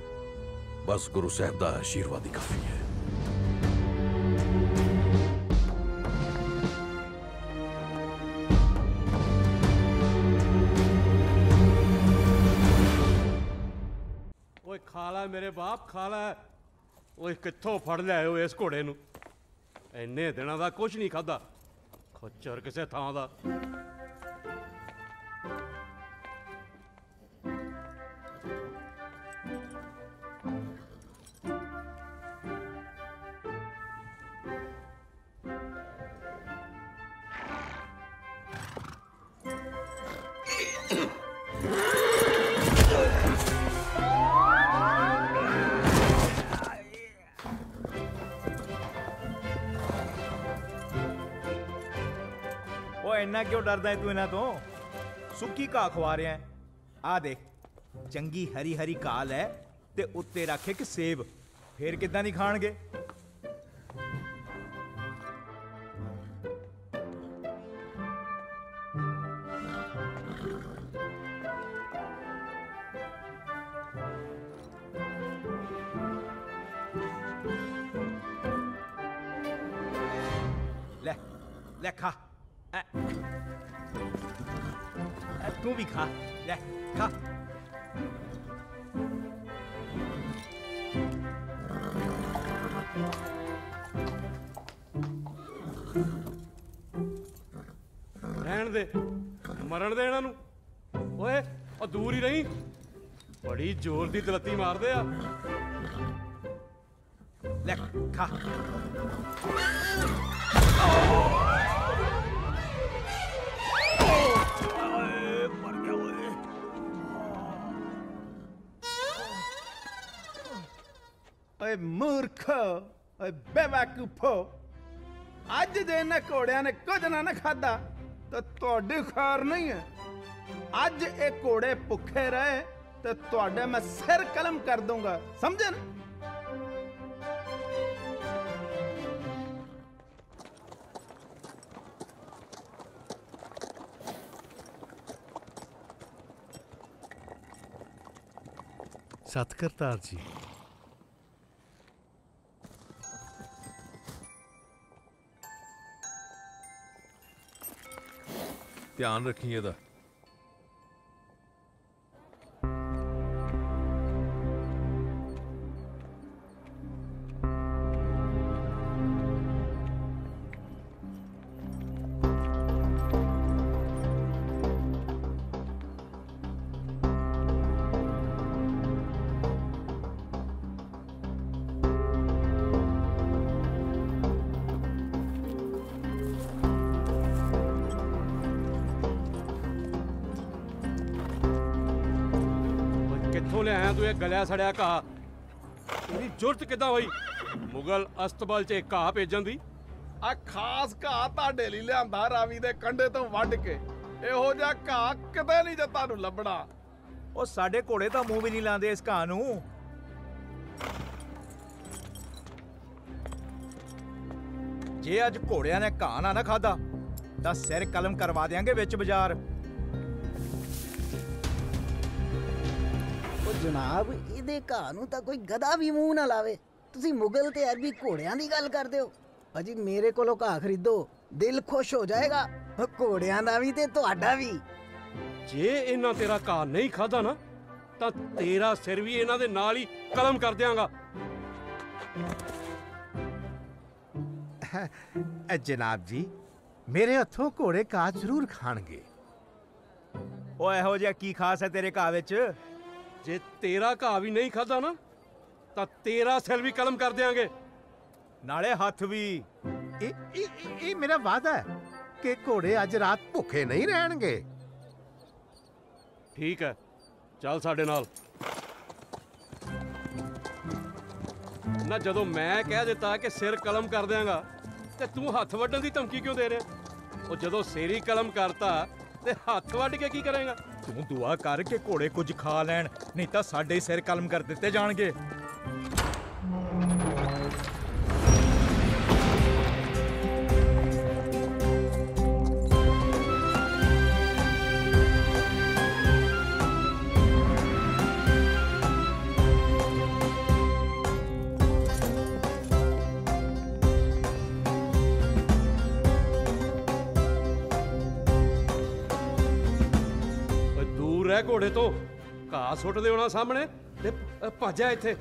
ਬਸ ਗੁਰੂ ਸਾਹਿਬ ਦਾ ਆਸ਼ੀਰਵਾਦ ਹੀ ਕਾਫੀ ਹੈ। ਖਾਲਾ, ਮੇਰੇ ਬਾਪ ਖਾਲਾ ਲੈ ਓਏ, ਕਿੱਥੋਂ ਫੜ ਲਿਆਏ ਓ ਇਸ ਘੋੜੇ ਨੂੰ? ਇੰਨੇ ਦਿਨਾਂ ਦਾ ਕੁਝ ਨਹੀਂ ਖਾਦਾ ਖੱਚਰ ਕਿਸੇ ਥਾਂ ਦਾ। ਇੰਨਾ ਕਿਉਂ ਡਰਦਾ ਹੈ ਤੂੰ ਇਹਨਾਂ ਤੋਂ? ਸੁੱਕੀ ਘਾਹ ਖਵਾ ਰਿਹਾ ਹੈ ਆ ਦੇਖ, ਚੰਗੀ ਹਰੀ ਹਰੀ ਘਾਲ ਹੈ ਤੇ ਉੱਤੇ ਰੱਖ ਇੱਕ ਸੇਬ। ਫੇਰ ਕਿੱਦਾਂ ਨਹੀਂ ਖਾਣਗੇ? ਦੀ ਦਲੱਤੀ ਮਾਰਦੇ ਆ। ਲੈ, ਖਾ। ਓਏ ਮੂਰਖ, ਓਏ ਬੇਵਕੂਫੋ। ਅੱਜ ਜੇ ਇਹਨਾਂ ਘੋੜਿਆਂ ਨੇ ਕੁਝ ਨਾ ਨਾ ਖਾਦਾ ਤਾਂ ਤੁਹਾਡੀ ਖਾਰ ਨਹੀਂ ਹੈ। ਅੱਜ ਇਹ ਘੋੜੇ ਭੁੱਖੇ ਰਹੇ ਤੇ ਤੁਹਾਡੇ ਮੈਂ ਸਿਰ ਕਲਮ ਕਰ ਦੂੰਗਾ ਸਮਝੇ ਨਾ? ਸਤਿਕਰਤਾਰ ਜੀ। ਧਿਆਨ ਰੱਖੀ ਇਹਦਾ। ਗਲਿਆ ਸੜਿਆ ਘਾਹ। ਇਹਦੀ ਜ਼ਰੂਰਤ ਕਿੱਦਾਂ ਹੋਈ? ਮੁਗਲ ਅਸਤਬਲ 'ਚ ਘਾਹ ਭੇਜਣ ਦੀ? ਆ ਖਾਸ ਘਾਹ ਤੁਹਾਡੇ ਲਈ ਲਿਆਂਦਾ ਰਾਵੀ ਦੇ ਕੰਢੇ ਤੋਂ ਵੱਢ ਕੇ। ਇਹੋ ਜਿਹਾ ਘਾਹ ਕਿਤੇ ਨਹੀਂ ਜੇ ਤੁਹਾਨੂੰ ਲੱਭਣਾ। ਉਹ ਸਾਡੇ ਘੋੜੇ ਤਾਂ ਮੂੰਹ ਵੀ ਨਹੀਂ ਲਾਉਂਦੇ ਇਸ ਘਾਹ ਨੂੰ। ਜੇ ਅੱਜ ਘੋੜਿਆਂ ਨੇ ਘਾਹ ਨਾ ਨਾ ਖਾਦਾ ਤਾਂ ਸਿਰ ਕਲਮ ਕਰਵਾ ਦੇਾਂਗੇ ਵਿੱਚ ਬਾਜ਼ਾਰ। ਉਹ ਜਨਾਬ ਇਹਦੇ ਘਾਹ ਨੂੰ ਤਾਂ ਕੋਈ ਗਧਾ ਵੀ ਮੂੰਹ ਨਾ ਲਾਵੇ। ਤੁਸੀਂ ਮੁਗਲ ਤੇ ਅਰਬੀ ਘੋੜਿਆਂ ਦੀ ਗੱਲ ਕਰਦੇ ਹੋ। ਅਜੀ ਮੇਰੇ ਕੋਲੋਂ ਘਾਹ ਖਰੀਦੋ ਦਿਲ ਖੁਸ਼ ਹੋ ਜਾਏਗਾ। ਘੋੜਿਆਂ ਦਾ ਵੀ ਤੇ ਤੁਹਾਡਾ ਵੀ। ਜੇ ਇਹਨਾਂ ਤੇਰਾ ਘਾਹ ਨਹੀਂ ਖਾਦਾ ਨਾ ਤਾਂ ਤੇਰਾ ਸਿਰ ਵੀ ਇਹਨਾਂ ਦੇ ਨਾਲ ਹੀ ਕਲਮ ਕਰ ਦਿਆਂਗਾ। ਜਨਾਬ ਜੀ ਮੇਰੇ ਹੱਥੋਂ ਘੋੜੇ ਘਾਹ ਜ਼ਰੂਰ ਖਾਣਗੇ। ਉਹ ਇਹੋ ਜਿਹਾ ਕੀ ਖਾਸ ਹੈ ਤੇਰੇ ਘਾਹ ਵਿੱਚ? ਜੇ ਤੇਰਾ ਘਾਹ ਵੀ ਨਹੀਂ ਖਾਦਾ ਨਾ ਤਾਂ ਤੇਰਾ ਸਿਰ ਵੀ ਕਲਮ ਕਰ ਦਿਆਂਗੇ। ਨਾਲੇ ਹੱਥ ਵੀ। ਇਹ ਇਹ ਇਹ- ਮੇਰਾ ਵਾਅਦਾ ਹੈ ਕਿ ਘੋੜੇ ਅੱਜ ਰਾਤ ਭੁੱਖੇ ਨਹੀਂ ਰਹਿਣਗੇ। ਠੀਕ ਹੈ ਚੱਲ ਸਾਡੇ ਨਾਲ। ਨਾ ਜਦੋਂ ਮੈਂ ਕਹਿ ਦਿੱਤਾ ਕਿ ਸਿਰ ਕਲਮ ਕਰ ਦਿਆਂਗਾ ਤੇ ਤੂੰ ਹੱਥ ਵੱਢਣ ਦੀ ਧਮਕੀ ਕਿਉਂ ਦੇ ਰਿਹਾ? ਉਹ ਜਦੋਂ ਸਿਰ ਕਲਮ ਕਰਤਾ ਤੇ ਹੱਥ ਵੱਢ ਕੇ ਕੀ ਕਰੇਗਾ? ਤੂੰ ਦੁਆ ਕਰ ਕਿ ਘੋੜੇ ਕੁਝ ਖਾ ਲੈਣ, ਨਹੀਂ ਤਾਂ ਸਾਡੇ ਸਿਰ ਕਲਮ ਕਰ ਦਿੱਤੇ ਜਾਣਗੇ। ਘੋੜੇ ਤੋਂ ਘਾਹ ਸੁੱਟ ਦੇ ਉਹਨਾਂ ਸਾਹਮਣੇ ਤੇ ਭੱਜਿਆ ਇੱਥੇ।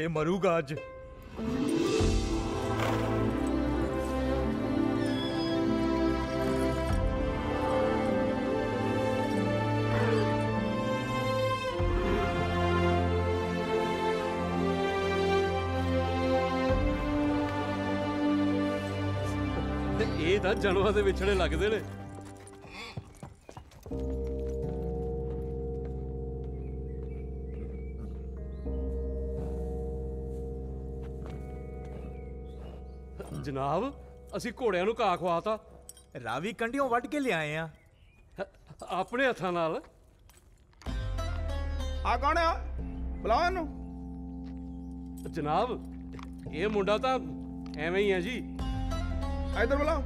ਇਹ ਮਰੂਗਾ ਅੱਜ। ਤੇ ਇਹ ਤਾਂ ਜਾਨਵਰਾਂ ਦੇ ਵਿਛੜੇ ਲੱਗਦੇ ਨੇ। ਜਨਾਬ ਅਸੀਂ ਘੋੜਿਆਂ ਨੂੰ ਘਾਹ ਖਵਾਤਾ। ਰਾਵੀ ਕੰਢਿਓਂ ਵੱਢ ਕੇ ਲਿਆਏ ਆ। ਆਪਣੇ ਹੱਥਾਂ ਨਾਲ। ਆ ਕੌਣ ਆ? ਬੁਲਾਓ ਇਹਨੂੰ। ਜਨਾਬ ਇਹ ਮੁੰਡਾ ਤਾਂ ਐਵੇਂ ਹੀ ਹੈ ਜੀ। ਇੱਧਰ ਬੁਲਾਓ।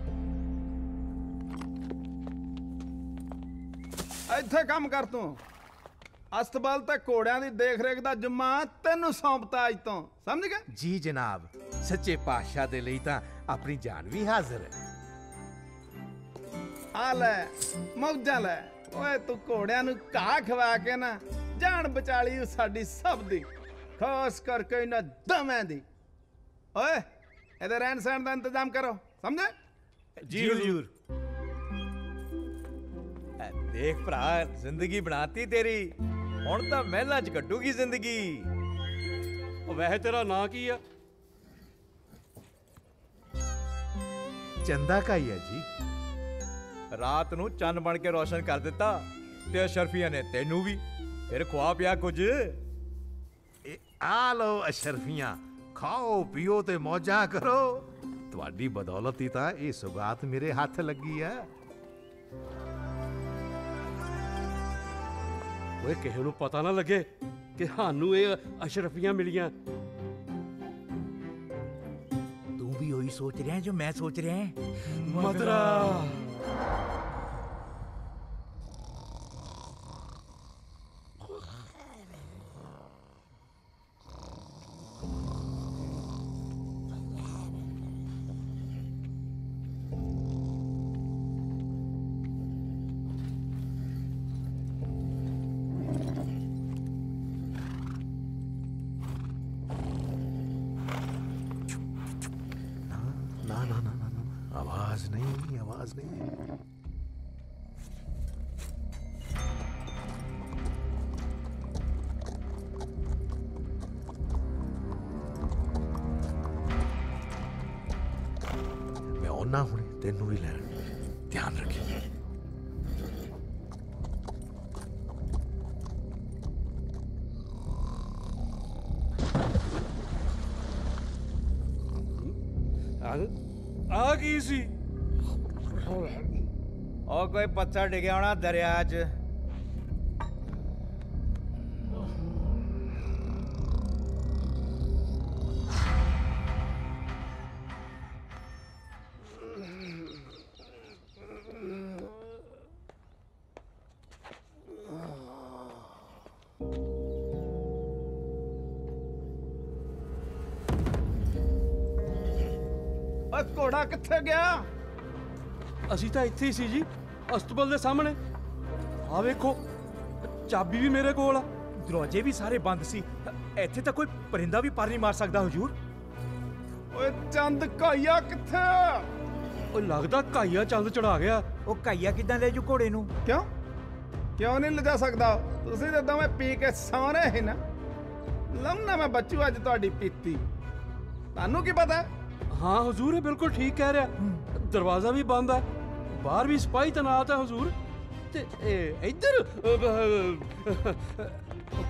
ਇੱਥੇ ਕੰਮ ਕਰ ਤੂੰ। ਅਸਤਬਲ ਤੇ ਘੋੜਿਆਂ ਦੀ ਦੇਖ ਰੇਖ ਦਾ ਜੁਮਾ ਤੈਨੂੰ ਸੌਂਪਤਾ ਅੱਜ ਤੋਂ। ਸਮਝ ਗਿਆ ਜੀ ਜਨਾਬ ਸੱਚੇ ਪਾਤਸ਼ਾਹ ਦੇ ਲਈ ਤਾਂ ਆਪਣੀ ਜਾਨ ਵੀ ਹਾਜ਼ਰ ਹੈ। ਆ ਲੈ ਮੌਜਾਂ ਲੈ। ਓਏ ਤੂੰ ਘੋੜਿਆਂ ਨੂੰ ਘਾਹ ਖਵਾ ਕੇ ਨਾ ਜਾਨ ਬਚਾਲੀ ਸਾਡੀ ਸਭ ਦੀ। ਖਾਸ ਕਰਕੇ ਇਹਨਾਂ ਦਮਿਆਂ ਦੀ। ਓਏ ਇਹਦੇ ਰਹਿਣ ਸਹਿਣ ਦਾ ਇੰਤਜ਼ਾਮ ਕਰੋ ਸਮਝੇ? ਜੀ ਹਜ਼ੂਰ। ਦੇਖ ਭਰਾ ਜ਼ਿੰਦਗੀ ਬਣਾਤੀ ਤੇਰੀ। ਹੁਣ ਤਾਂ ਮਹਿਲਾਂ 'ਚ ਕੱਟੂਗੀ ਜ਼ਿੰਦਗੀ। ਉਹ ਵੈਸੇ ਤੇਰਾ ਨਾਂ ਕੀ ਆ? ਚੰਦਾ ਕਾ ਹੀ ਹੈ ਜੀ। ਰਾਤ ਨੂੰ ਚੰਨ ਬਣ ਕੇ ਰੋਸ਼ਨ ਕਰ ਦਿੱਤਾ ਤੇ ਅਸ਼ਰਫੀਆਂ ਨੇ ਤੈਨੂੰ ਵੀ। ਫਿਰ ਖਵਾ ਪਿਆ ਕੁਝ? ਆ ਲੋ ਅਸ਼ਰਫੀਆਂ ਖਾਓ ਪੀਓ ਤੇ ਮੌਜਾਂ ਕਰੋ। ਤੁਹਾਡੀ ਬਦੌਲਤ ਹੀ ਤਾਂ ਇਹ ਸੁਗਾਤ ਮੇਰੇ ਹੱਥ ਲੱਗੀ ਹੈ ਓਏ ਕਿਸੇ ਨੂੰ ਪਤਾ ਨਾ ਲੱਗੇ ਕਿ ਸਾਨੂੰ ਇਹ ਅਸ਼ਰਫੀਆਂ ਮਿਲੀਆਂ। ਤੂੰ ਵੀ ਉਹੀ ਸੋਚ ਰਿਹਾ ਜੋ ਮੈਂ ਸੋਚ ਰਿਹਾ ਮਦਰਾ। ਸੀ। ਉਹ ਕੋਈ ਪੱਥਰ ਡਿੱਗਿਆ ਹੋਣਾ ਦਰਿਆ 'ਚ। ਕਿੱਥੇ ਗਿਆ? ਅਸੀਂ ਤਾਂ ਇੱਥੇ ਹੀ ਸੀ ਜੀ ਅਸਤਬਲ ਦੇ ਸਾਹਮਣੇ। ਆ ਵੇਖੋ ਚਾਬੀ ਵੀ ਮੇਰੇ ਕੋਲ ਆ। ਦਰਵਾਜ਼ੇ ਵੀ ਸਾਰੇ ਬੰਦ ਸੀ। ਇੱਥੇ ਤਾਂ ਕੋਈ ਪਰਿੰਦਾ ਵੀ ਪਰ ਨਹੀਂ ਮਾਰ ਸਕਦਾ ਹਜੂਰ। ਓਏ ਚੰਦ ਕਾਇਆ ਕਿੱਥੇ? ਆ? ਉਹ ਲੱਗਦਾ ਕਾਈਆ ਚੰਦ ਚੜਾ ਗਿਆ। ਉਹ ਕਾਈਆ ਕਿਦਾਂ ਲੈ ਜੂ ਘੋੜੇ ਨੂੰ? ਕਿਉਂ? ਕਿਉਂ ਨਹੀਂ ਲਿਜਾ ਸਕਦਾ? ਤੁਸੀਂ ਤਾਂ ਦੋਵੇਂ ਪੀ ਕੇ ਸੌਂ ਰਹੇ ਸੀ ਨਾ। ਲੰਮਾ ਮੈਂ ਬੱਚੂ ਅੱਜ ਤੁਹਾਡੀ ਪੀਤੀ। ਤੁਹਾਨੂੰ ਕੀ ਪਤਾ? ਹਾਂ ਹਜ਼ੂਰ ਇਹ ਬਿਲਕੁਲ ਠੀਕ ਕਹਿ ਰਿਹਾ। ਦਰਵਾਜ਼ਾ ਵੀ ਬੰਦ ਆ। ਬਾਹਰ ਵੀ ਸਿਪਾਹੀ ਤੈਨਾਤ ਹੈ ਹਜ਼ੂਰ। ਤੇ ਇਹ ਇੱਧਰ ਉਹ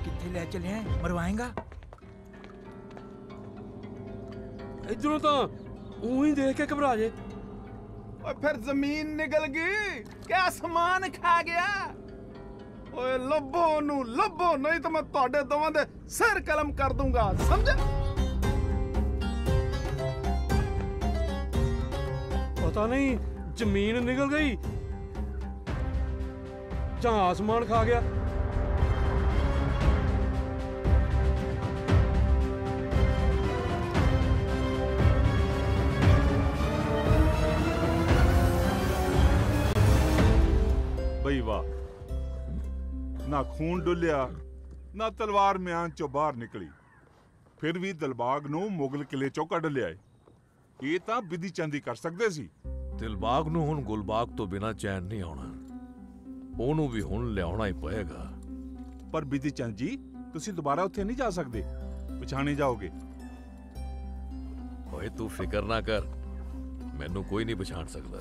ਕਿੱਥੇ ਲੈ ਚੱਲਿਆ ਮਰਵਾਏਗਾ? ਇੱਧਰੋਂ ਤਾਂ ਉਹੀ ਦੇਖ ਕੇ ਘਬਰਾ ਜੇ। ਓਏ ਫਿਰ ਜ਼ਮੀਨ ਨਿਕਲ ਗਈ। ਕਿ ਅਸਮਾਨ ਖਾ ਗਿਆ? ਓਏ ਲੱਭੋ ਨੂੰ ਲੱਭੋ ਨਹੀਂ ਤਾਂ ਮੈਂ ਤੁਹਾਡੇ ਦੋਵਾਂ ਦੇ ਸਿਰ ਕਲਮ ਕਰ ਦੂੰਗਾ ਸਮਝੇ ਪਤਾ ਨਹੀਂ, ਜ਼ਮੀਨ ਨਿਕਲ ਗਈ। ਜਾਂ ਆਸਮਾਨ ਖਾ ਗਿਆ। ਬਈ ਵਾਹ। ਨਾ ਖੂਨ ਡੁੱਲਿਆ, ਨਾ ਤਲਵਾਰ ਮਿਆਨ ਚੋਂ ਬਾਹਰ ਨਿਕਲੀ। ਫਿਰ ਵੀ ਦਲਬਾਗ ਨੂੰ ਮੁਗਲ ਕਿਲੇ ਚੋਂ ਕੱਢ ਲਿਆ ਏ ਇਹ ਤਾਂ ਵਿਧੀ ਚੰਦੀ ਕਰ ਸਕਦੇ ਸੀ। ਦਿਲਬਾਗ ਨੂੰ ਹੁਣ ਗੁਲਬਾਗ ਤੋਂ ਬਿਨਾਂ ਚੈਨ ਨਹੀਂ ਆਉਣਾ। ਉਹਨੂੰ ਵੀ ਹੁਣ ਲਿਆਉਣਾ ਹੀ ਪਏਗਾ। ਪਰ ਬਿਧੀ ਚੰਦ ਜੀ ਤੁਸੀਂ ਦੁਬਾਰਾ ਉੱਥੇ ਨਹੀਂ ਜਾ ਸਕਦੇ। ਪਛਾਣੇ ਜਾਓਗੇ। ਓਏ ਤੂੰ ਫਿਕਰ ਨਾ ਕਰ। ਮੈਨੂੰ ਕੋਈ ਨਹੀਂ ਪਛਾਣ ਸਕਦਾ।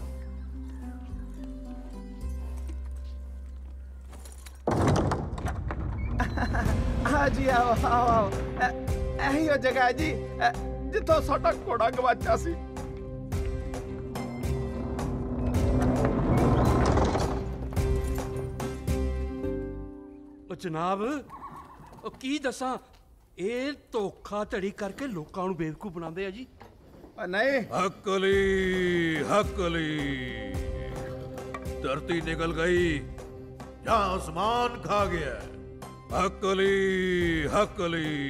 ਆ ਜੀ ਆਓ ਆਓ ਆਓ। ਇਹ- ਜਗ੍ਹਾ ਜੀ ਜਿੱਥੋਂ ਸਾਡਾ ਘੋੜਾ ਗਵਾਚਾ ਸੀ। ਉਹ ਜਨਾਬ ਉਹ ਕੀ ਦੱਸਾਂ? ਇਹ ਧੋਖਾ ਧੜੀ ਕਰਕੇ ਲੋਕਾਂ ਨੂੰ ਬੇਵਕੂਫ ਬਣਾਉਂਦੇ ਆ ਜੀ। ਨਹੀਂ। ਹੱਕਲੀ ਹੱਕਲੀ ਧਰਤੀ ਨਿਕਲ ਗਈ ਜਾਂ ਆਸਮਾਨ ਖਾ ਗਿਆ। ਹੱਕਲੀ ਹੱਕਲੀ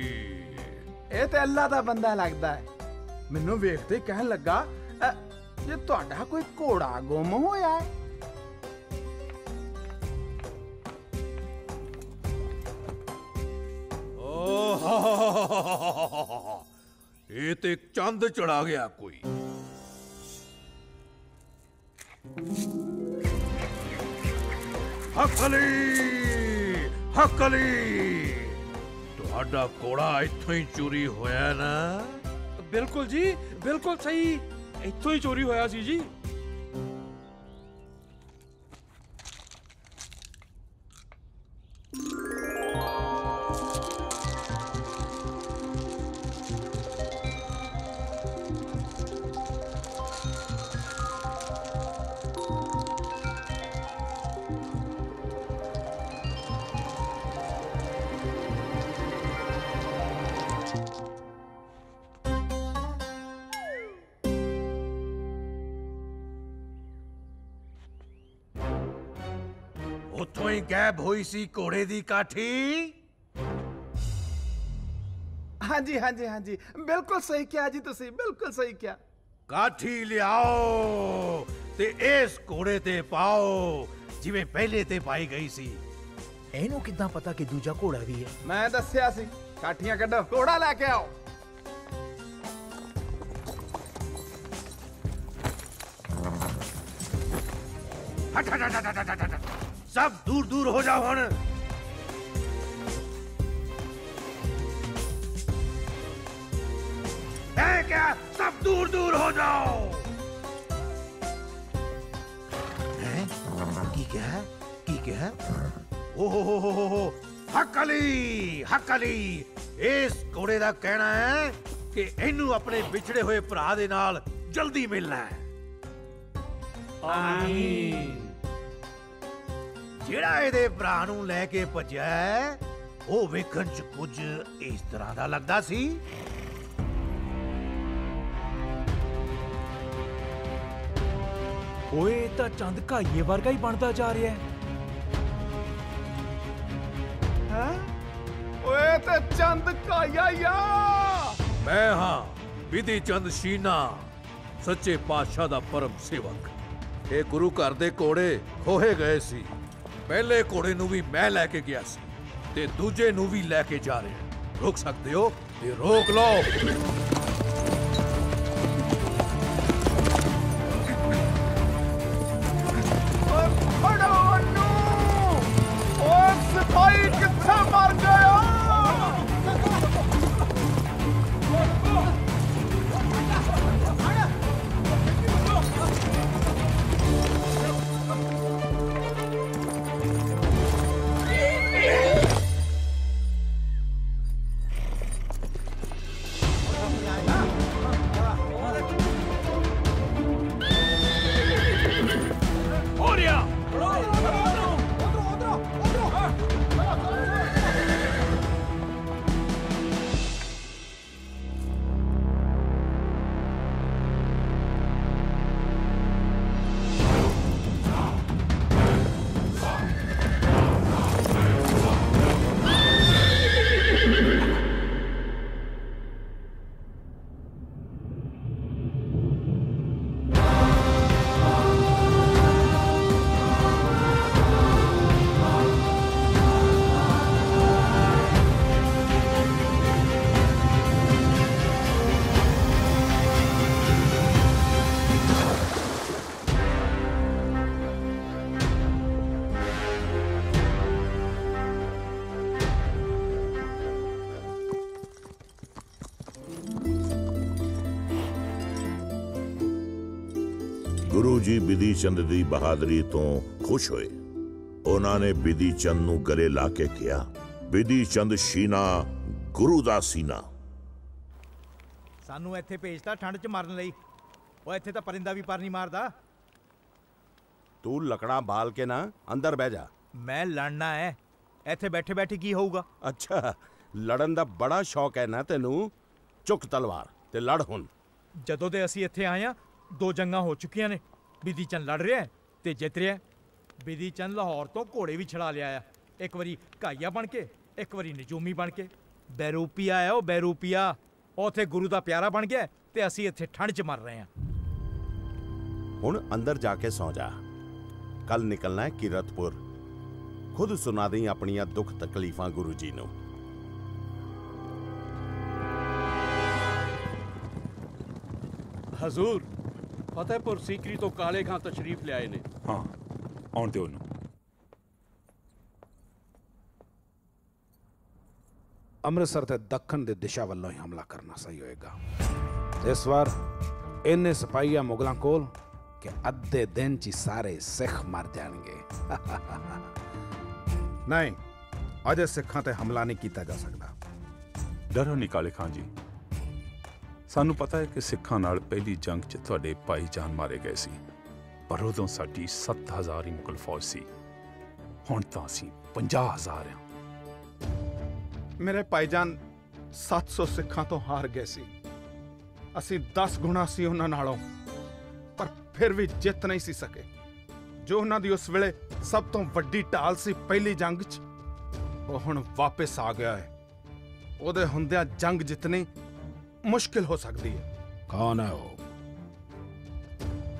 ਇਹ ਤੇ ਅੱਲਾ ਦਾ ਬੰਦਾ ਲੱਗਦਾ ਹੈ। ਮੈਨੂੰ ਵੇਖਦੇ ਕਹਿਣ ਲੱਗਾ ਜੇ ਤੁਹਾਡਾ ਕੋਈ ਘੋੜਾ ਗੁੰਮ ਹੋਇਆ ਹੈ ਓਹ ਇਹ ਤੇ ਚੰਦ ਚੜਾ ਗਿਆ ਕੋਈ ਹੱਕਲੀ ਹੱਕਲੀ ਤੁਹਾਡਾ ਕੋੜਾ ਇੱਥੋਂ ਹੀ ਚੋਰੀ ਹੋਇਆ ਨਾ ਬਿਲਕੁਲ ਜੀ ਬਿਲਕੁਲ ਸਹੀ ਇੱਥੋਂ ਹੀ ਚੋਰੀ ਹੋਇਆ ਸੀ ਜੀ ਉੱਥੋਂ ਹੀ ਗਾਇਬ ਹੋਈ ਸੀ ਘੋੜੇ ਦੀ ਕਾਠੀ ਹਾਂਜੀ ਹਾਂਜੀ ਹਾਂਜੀ ਬਿਲਕੁਲ ਸਹੀ ਕਿਹਾ ਜੀ ਤੁਸੀਂ ਬਿਲਕੁਲ ਸਹੀ ਕਿਹਾ ਕਾਠੀ ਲਿਆਓ ਤੇ ਇਸ ਘੋੜੇ ਤੇ ਪਾਓ ਜਿਵੇਂ ਪਹਿਲੇ ਤੇ ਪਾਈ ਗਈ ਸੀ ਇਹਨੂੰ ਕਿੱਦਾਂ ਪਤਾ ਕਿ ਦੂਜਾ ਘੋੜਾ ਵੀ ਹੈ ਮੈਂ ਦੱਸਿਆ ਸੀ ਕਾਠੀਆਂ ਕੱਢੋ ਘੋੜਾ ਲੈ ਕੇ ਆਓ ਹਟ ਹਟ ਹਟ ਹਟ ਹਟ ਹਟ ਸਭ ਦੂਰ ਦੂਰ ਹੋ ਜਾਓ ਹੁਣ ਐ ਕਿਆ ਸਭ ਦੂਰ ਦੂਰ ਹੋ ਜਾਓ ਹੈ ਕੀ ਕਿਹਾ ਕੀ ਕਿਹਾ ਓ ਹੋ ਹੋ ਹੋ ਹੋ ਹੋ ਹੱਕਲੀ ਹੱਕਲੀ ਇਸ ਘੋੜੇ ਦਾ ਕਹਿਣਾ ਹੈ ਕਿ ਇਹਨੂੰ ਆਪਣੇ ਵਿਛੜੇ ਹੋਏ ਭਰਾ ਦੇ ਨਾਲ ਜਲਦੀ ਮਿਲਣਾ ਹੈ ਆਮੀਨ ਜਿਹੜਾ ਇਹਦੇ ਭਰਾ ਨੂੰ ਲੈ ਕੇ ਭੱਜਿਆ ਹੈ, ਉਹ ਵੇਖਣ ਚ ਕੁਝ ਇਸ ਤਰ੍ਹਾਂ ਦਾ ਲੱਗਦਾ ਸੀ। ਓਏ ਤਾਂ ਚੰਦ ਘਾਈਏ ਵਰਗਾ ਹੀ ਬਣਦਾ ਜਾ ਰਿਹਾ ਹੈ। ਹੈ? ਓਏ ਤੇ ਚੰਦ ਕਾਇਆ ਯਾ ਮੈਂ ਹਾਂ ਵਿਧੀ ਚੰਦ ਸ਼ੀਨਾ ਸੱਚੇ ਪਾਤਸ਼ਾਹ ਦਾ ਪਰਮ ਸੇਵਕ। ਇਹ ਗੁਰੂ ਘਰ ਦੇ ਘੋੜੇ ਖੋਹੇ ਗਏ ਸੀ। ਪਹਿਲੇ ਘੋੜੇ ਨੂੰ ਵੀ ਮੈਂ ਲੈ ਕੇ ਗਿਆ ਸੀ ਤੇ ਦੂਜੇ ਨੂੰ ਵੀ ਲੈ ਕੇ ਜਾ ਰਿਹਾ। ਰੋਕ ਸਕਦੇ ਹੋ ਤੇ ਰੋਕ ਲਓ। ਚੰਦ ਦੀ ਬਹਾਦਰੀ ਤੋਂ ਖੁਸ਼ ਹੋਏ। ਉਹਨਾਂ ਨੇ ਬਿਧੀ ਚੰਦ ਨੂੰ ਗਲੇ ਲਾ ਕੇ ਕਿਹਾ ਬਿਧੀ ਚੰਦ ਸ਼ੀਨਾ ਗੁਰੂ ਦਾ ਸੀਨਾ। ਸਾਨੂੰ ਇੱਥੇ ਭੇਜਤਾ ਠੰਡ 'ਚ ਮਰਨ ਲਈ। ਉਹ ਇੱਥੇ ਤਾਂ ਪਰਿੰਦਾ ਵੀ ਪਰ ਨਹੀਂ ਮਾਰਦਾ। ਤੂੰ ਲਕੜਾਂ ਬਾਲ ਕੇ ਨਾ ਅੰਦਰ ਬਹਿ ਜਾ। ਮੈਂ ਲੜਨਾ ਹੈ ਇੱਥੇ ਬੈਠੇ ਬੈਠੇ ਕੀ ਹੋਊਗਾ? ਅੱਛਾ ਲੜਨ ਦਾ ਬੜਾ ਸ਼ੌਕ ਹੈ ਨਾ ਤੈਨੂੰ। ਚੁੱਕ ਤਲਵਾਰ ਤੇ ਲੜ ਹੁਣ। ਜਦੋਂ ਦੇ ਅਸੀਂ ਇੱਥੇ ਆਏ ਆ ਦੋ ਜੰਗਾਂ ਹੋ ਚੁੱਕੀਆਂ ਨੇ। ਬਿਧੀ ਚੰਦ ਲੜ ਰਿਹਾ ਤੇ ਜਿੱਤ ਰਿਹਾ। ਬਿਧੀ ਚੰਦ ਲਾਹੌਰ ਤੋਂ ਘੋੜੇ ਵੀ ਛੜਾ ਲਿਆ ਆ। ਇੱਕ ਵਾਰੀ ਘਾਈਆ ਬਣ ਕੇ ਇੱਕ ਵਾਰੀ ਨਜੂਮੀ ਬਣ ਕੇ। ਬੈਰੂਪੀਆ ਆ ਉਹ ਬੈਰੂਪੀਆ। ਉੱਥੇ ਗੁਰੂ ਦਾ ਪਿਆਰਾ ਬਣ ਗਿਆ ਤੇ ਅਸੀਂ ਇੱਥੇ ਠੰਡ 'ਚ ਮਰ ਰਹੇ ਆ ਹੁਣ ਅੰਦਰ ਜਾ ਕੇ ਸੌ ਜਾ। ਕੱਲ ਨਿਕਲਣਾ ਹੈ ਕੀਰਤਪੁਰ। ਖੁਦ ਸੁਣਾ ਦੇਈ ਆਪਣੀਆਂ ਦੁੱਖ ਤਕਲੀਫਾਂ ਗੁਰੂ ਜੀ ਨੂੰ। ਹਜ਼ੂਰ ਫਤਿਹਪੁਰ ਸੀਕਰੀ ਤੋਂ ਕਾਲੇ ਖਾਂ ਤਸ਼ਰੀਫ ਲਿਆਏ ਨੇ। ਹਾਂ ਆਉਣ ਦਿਓ ਉਹਨੂੰ ਅੰਮ੍ਰਿਤਸਰ ਤੇ ਦੱਖਣ ਦੀ ਦਿਸ਼ਾ ਵੱਲੋਂ ਹੀ ਹਮਲਾ ਕਰਨਾ ਸਹੀ ਹੋਏਗਾ। ਇਸ ਵਾਰ ਇੰਨੇ ਸਿਪਾਹੀਆਂ ਮੁਗਲਾਂ ਕੋਲ ਕਿ ਅੱਧੇ ਦਿਨ ਚ ਹੀ ਸਾਰੇ ਸਿੱਖ ਮਰ ਜਾਣਗੇ। ਨਹੀਂ ਅਜੇ ਸਿੱਖਾਂ ਤੇ ਹਮਲਾ ਨਹੀਂ ਕੀਤਾ ਜਾ ਸਕਦਾ। ਡਰੋ ਨਹੀਂ ਕਾਲੇ ਖਾਨ ਜੀ। ਸਾਨੂੰ ਪਤਾ ਹੈ ਕਿ ਸਿੱਖਾਂ ਨਾਲ ਪਹਿਲੀ ਜੰਗ 'ਚ ਤੁਹਾਡੇ ਭਾਈ ਜਾਨ ਮਾਰੇ ਗਏ ਸੀ, ਪਰ ਉਦੋਂ ਸਾਡੀ 7000 ਹੀ ਮੁਗਲ ਫੌਜ ਸੀ। ਹੁਣ ਤਾਂ ਅਸੀਂ 50000 ਹਾਂ। ਮੇਰੇ ਭਾਈਜਾਨ 700 ਸਿੱਖਾਂ ਤੋਂ ਹਾਰ ਗਏ ਸੀ। ਅਸੀਂ 10 ਗੁਣਾ ਸੀ ਉਹਨਾਂ ਨਾਲੋਂ, ਪਰ ਫਿਰ ਵੀ ਜਿੱਤ ਨਹੀਂ ਸੀ ਸਕੇ। ਜੋ ਉਹਨਾਂ ਦੀ ਉਸ ਵੇਲੇ ਸਭ ਤੋਂ ਵੱਡੀ ਢਾਲ ਸੀ ਪਹਿਲੀ ਜੰਗ 'ਚ, ਉਹ ਹੁਣ ਵਾਪਸ ਆ ਗਿਆ ਹੈ। ਉਹਦੇ ਹੁੰਦਿਆਂ ਜੰਗ ਜਿੱਤਣੀ ਮੁਸ਼ਕਿਲ ਹੋ ਸਕਦੀ ਹੈ। ਕੌਣ ਹੈ ਉਹ?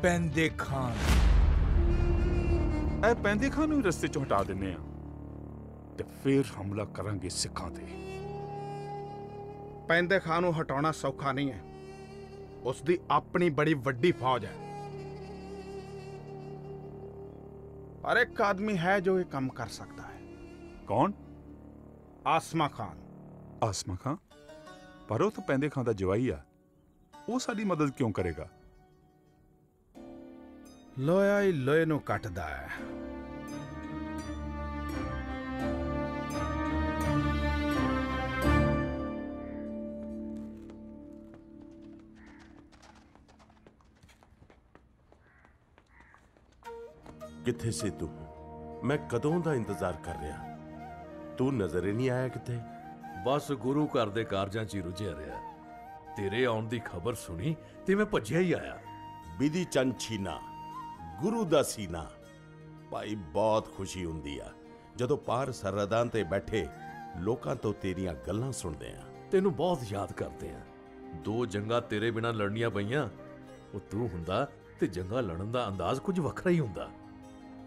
ਪੈਂਦੇ ਖਾਨ। ਇਹ ਪੈਂਦੇ ਖਾਨ ਨੂੰ ਹੀ ਰਸਤੇ ਚੋਂ ਹਟਾ ਦਿੰਨੇ ਆ ਤੇ ਫਿਰ ਹਮਲਾ ਕਰਾਂਗੇ ਸਿੱਖਾਂ ਤੇ। ਪੈਂਦੇ ਖਾਨ ਨੂੰ ਹਟਾਉਣਾ ਸੌਖਾ ਨਹੀਂ ਹੈ। ਉਸ ਦੀ ਆਪਣੀ ਬੜੀ ਵੱਡੀ ਫੌਜ ਹੈ। ਪਰ ਇੱਕ ਆਦਮੀ ਹੈ ਜੋ ਇਹ ਕੰਮ ਕਰ ਸਕਦਾ ਹੈ। ਕੌਣ? ਆਸਮਾ ਖਾਨ। ਆਸਮਾ ਖਾਂ ਪਰ ਉਹ ਤਾਂ ਪੈਂਦੇ ਖਾਂ ਦਾ ਜਵਾਈ ਆ। ਉਹ ਸਾਡੀ ਮਦਦ ਕਿਉਂ ਕਰੇਗਾ? ਲੋਇਆ ਹੀ ਲੋਹੇ ਨੂੰ ਕੱਟਦਾ ਹੈ। ਕਿੱਥੇ ਸੀ ਤੂੰ? ਮੈਂ ਕਦੋਂ ਦਾ ਇੰਤਜ਼ਾਰ ਕਰ ਰਿਹਾ? ਤੂੰ ਨਜ਼ਰ ਹੀ ਨਹੀਂ ਆਇਆ ਕਿਤੇ। ਬਸ ਗੁਰੂ ਘਰ ਦੇ ਕਾਰਜਾਂ 'ਚ ਹੀ ਰੁਝਿਆ ਰਿਹਾ। ਤੇਰੇ ਆਉਣ ਦੀ ਖਬਰ ਸੁਣੀ ਤੇ ਮੈਂ ਭੱਜਿਆ ਹੀ ਆਇਆ। ਬਿਧੀ ਚੰਦ ਛੀਨਾ ਗੁਰੂ ਦਾ ਸੀਨਾ। ਭਾਈ ਬਹੁਤ ਖੁਸ਼ੀ ਹੁੰਦੀ ਆ ਜਦੋਂ ਪਾਰ ਸਰਹੱਦਾਂ ਤੇ ਬੈਠੇ ਲੋਕਾਂ ਤੋਂ ਤੇਰੀਆਂ ਗੱਲਾਂ ਸੁਣਦੇ ਆ। ਤੈਨੂੰ ਬਹੁਤ ਯਾਦ ਕਰਦੇ ਆ। ਦੋ ਜੰਗਾਂ ਤੇਰੇ ਬਿਨਾ ਲੜਨੀਆਂ ਪਈਆਂ। ਉਹ ਤੂੰ ਹੁੰਦਾ ਤੇ ਜੰਗਾਂ ਲੜਨ ਦਾ ਅੰਦਾਜ਼ ਕੁਝ ਵੱਖਰਾ ਹੀ ਹੁੰਦਾ।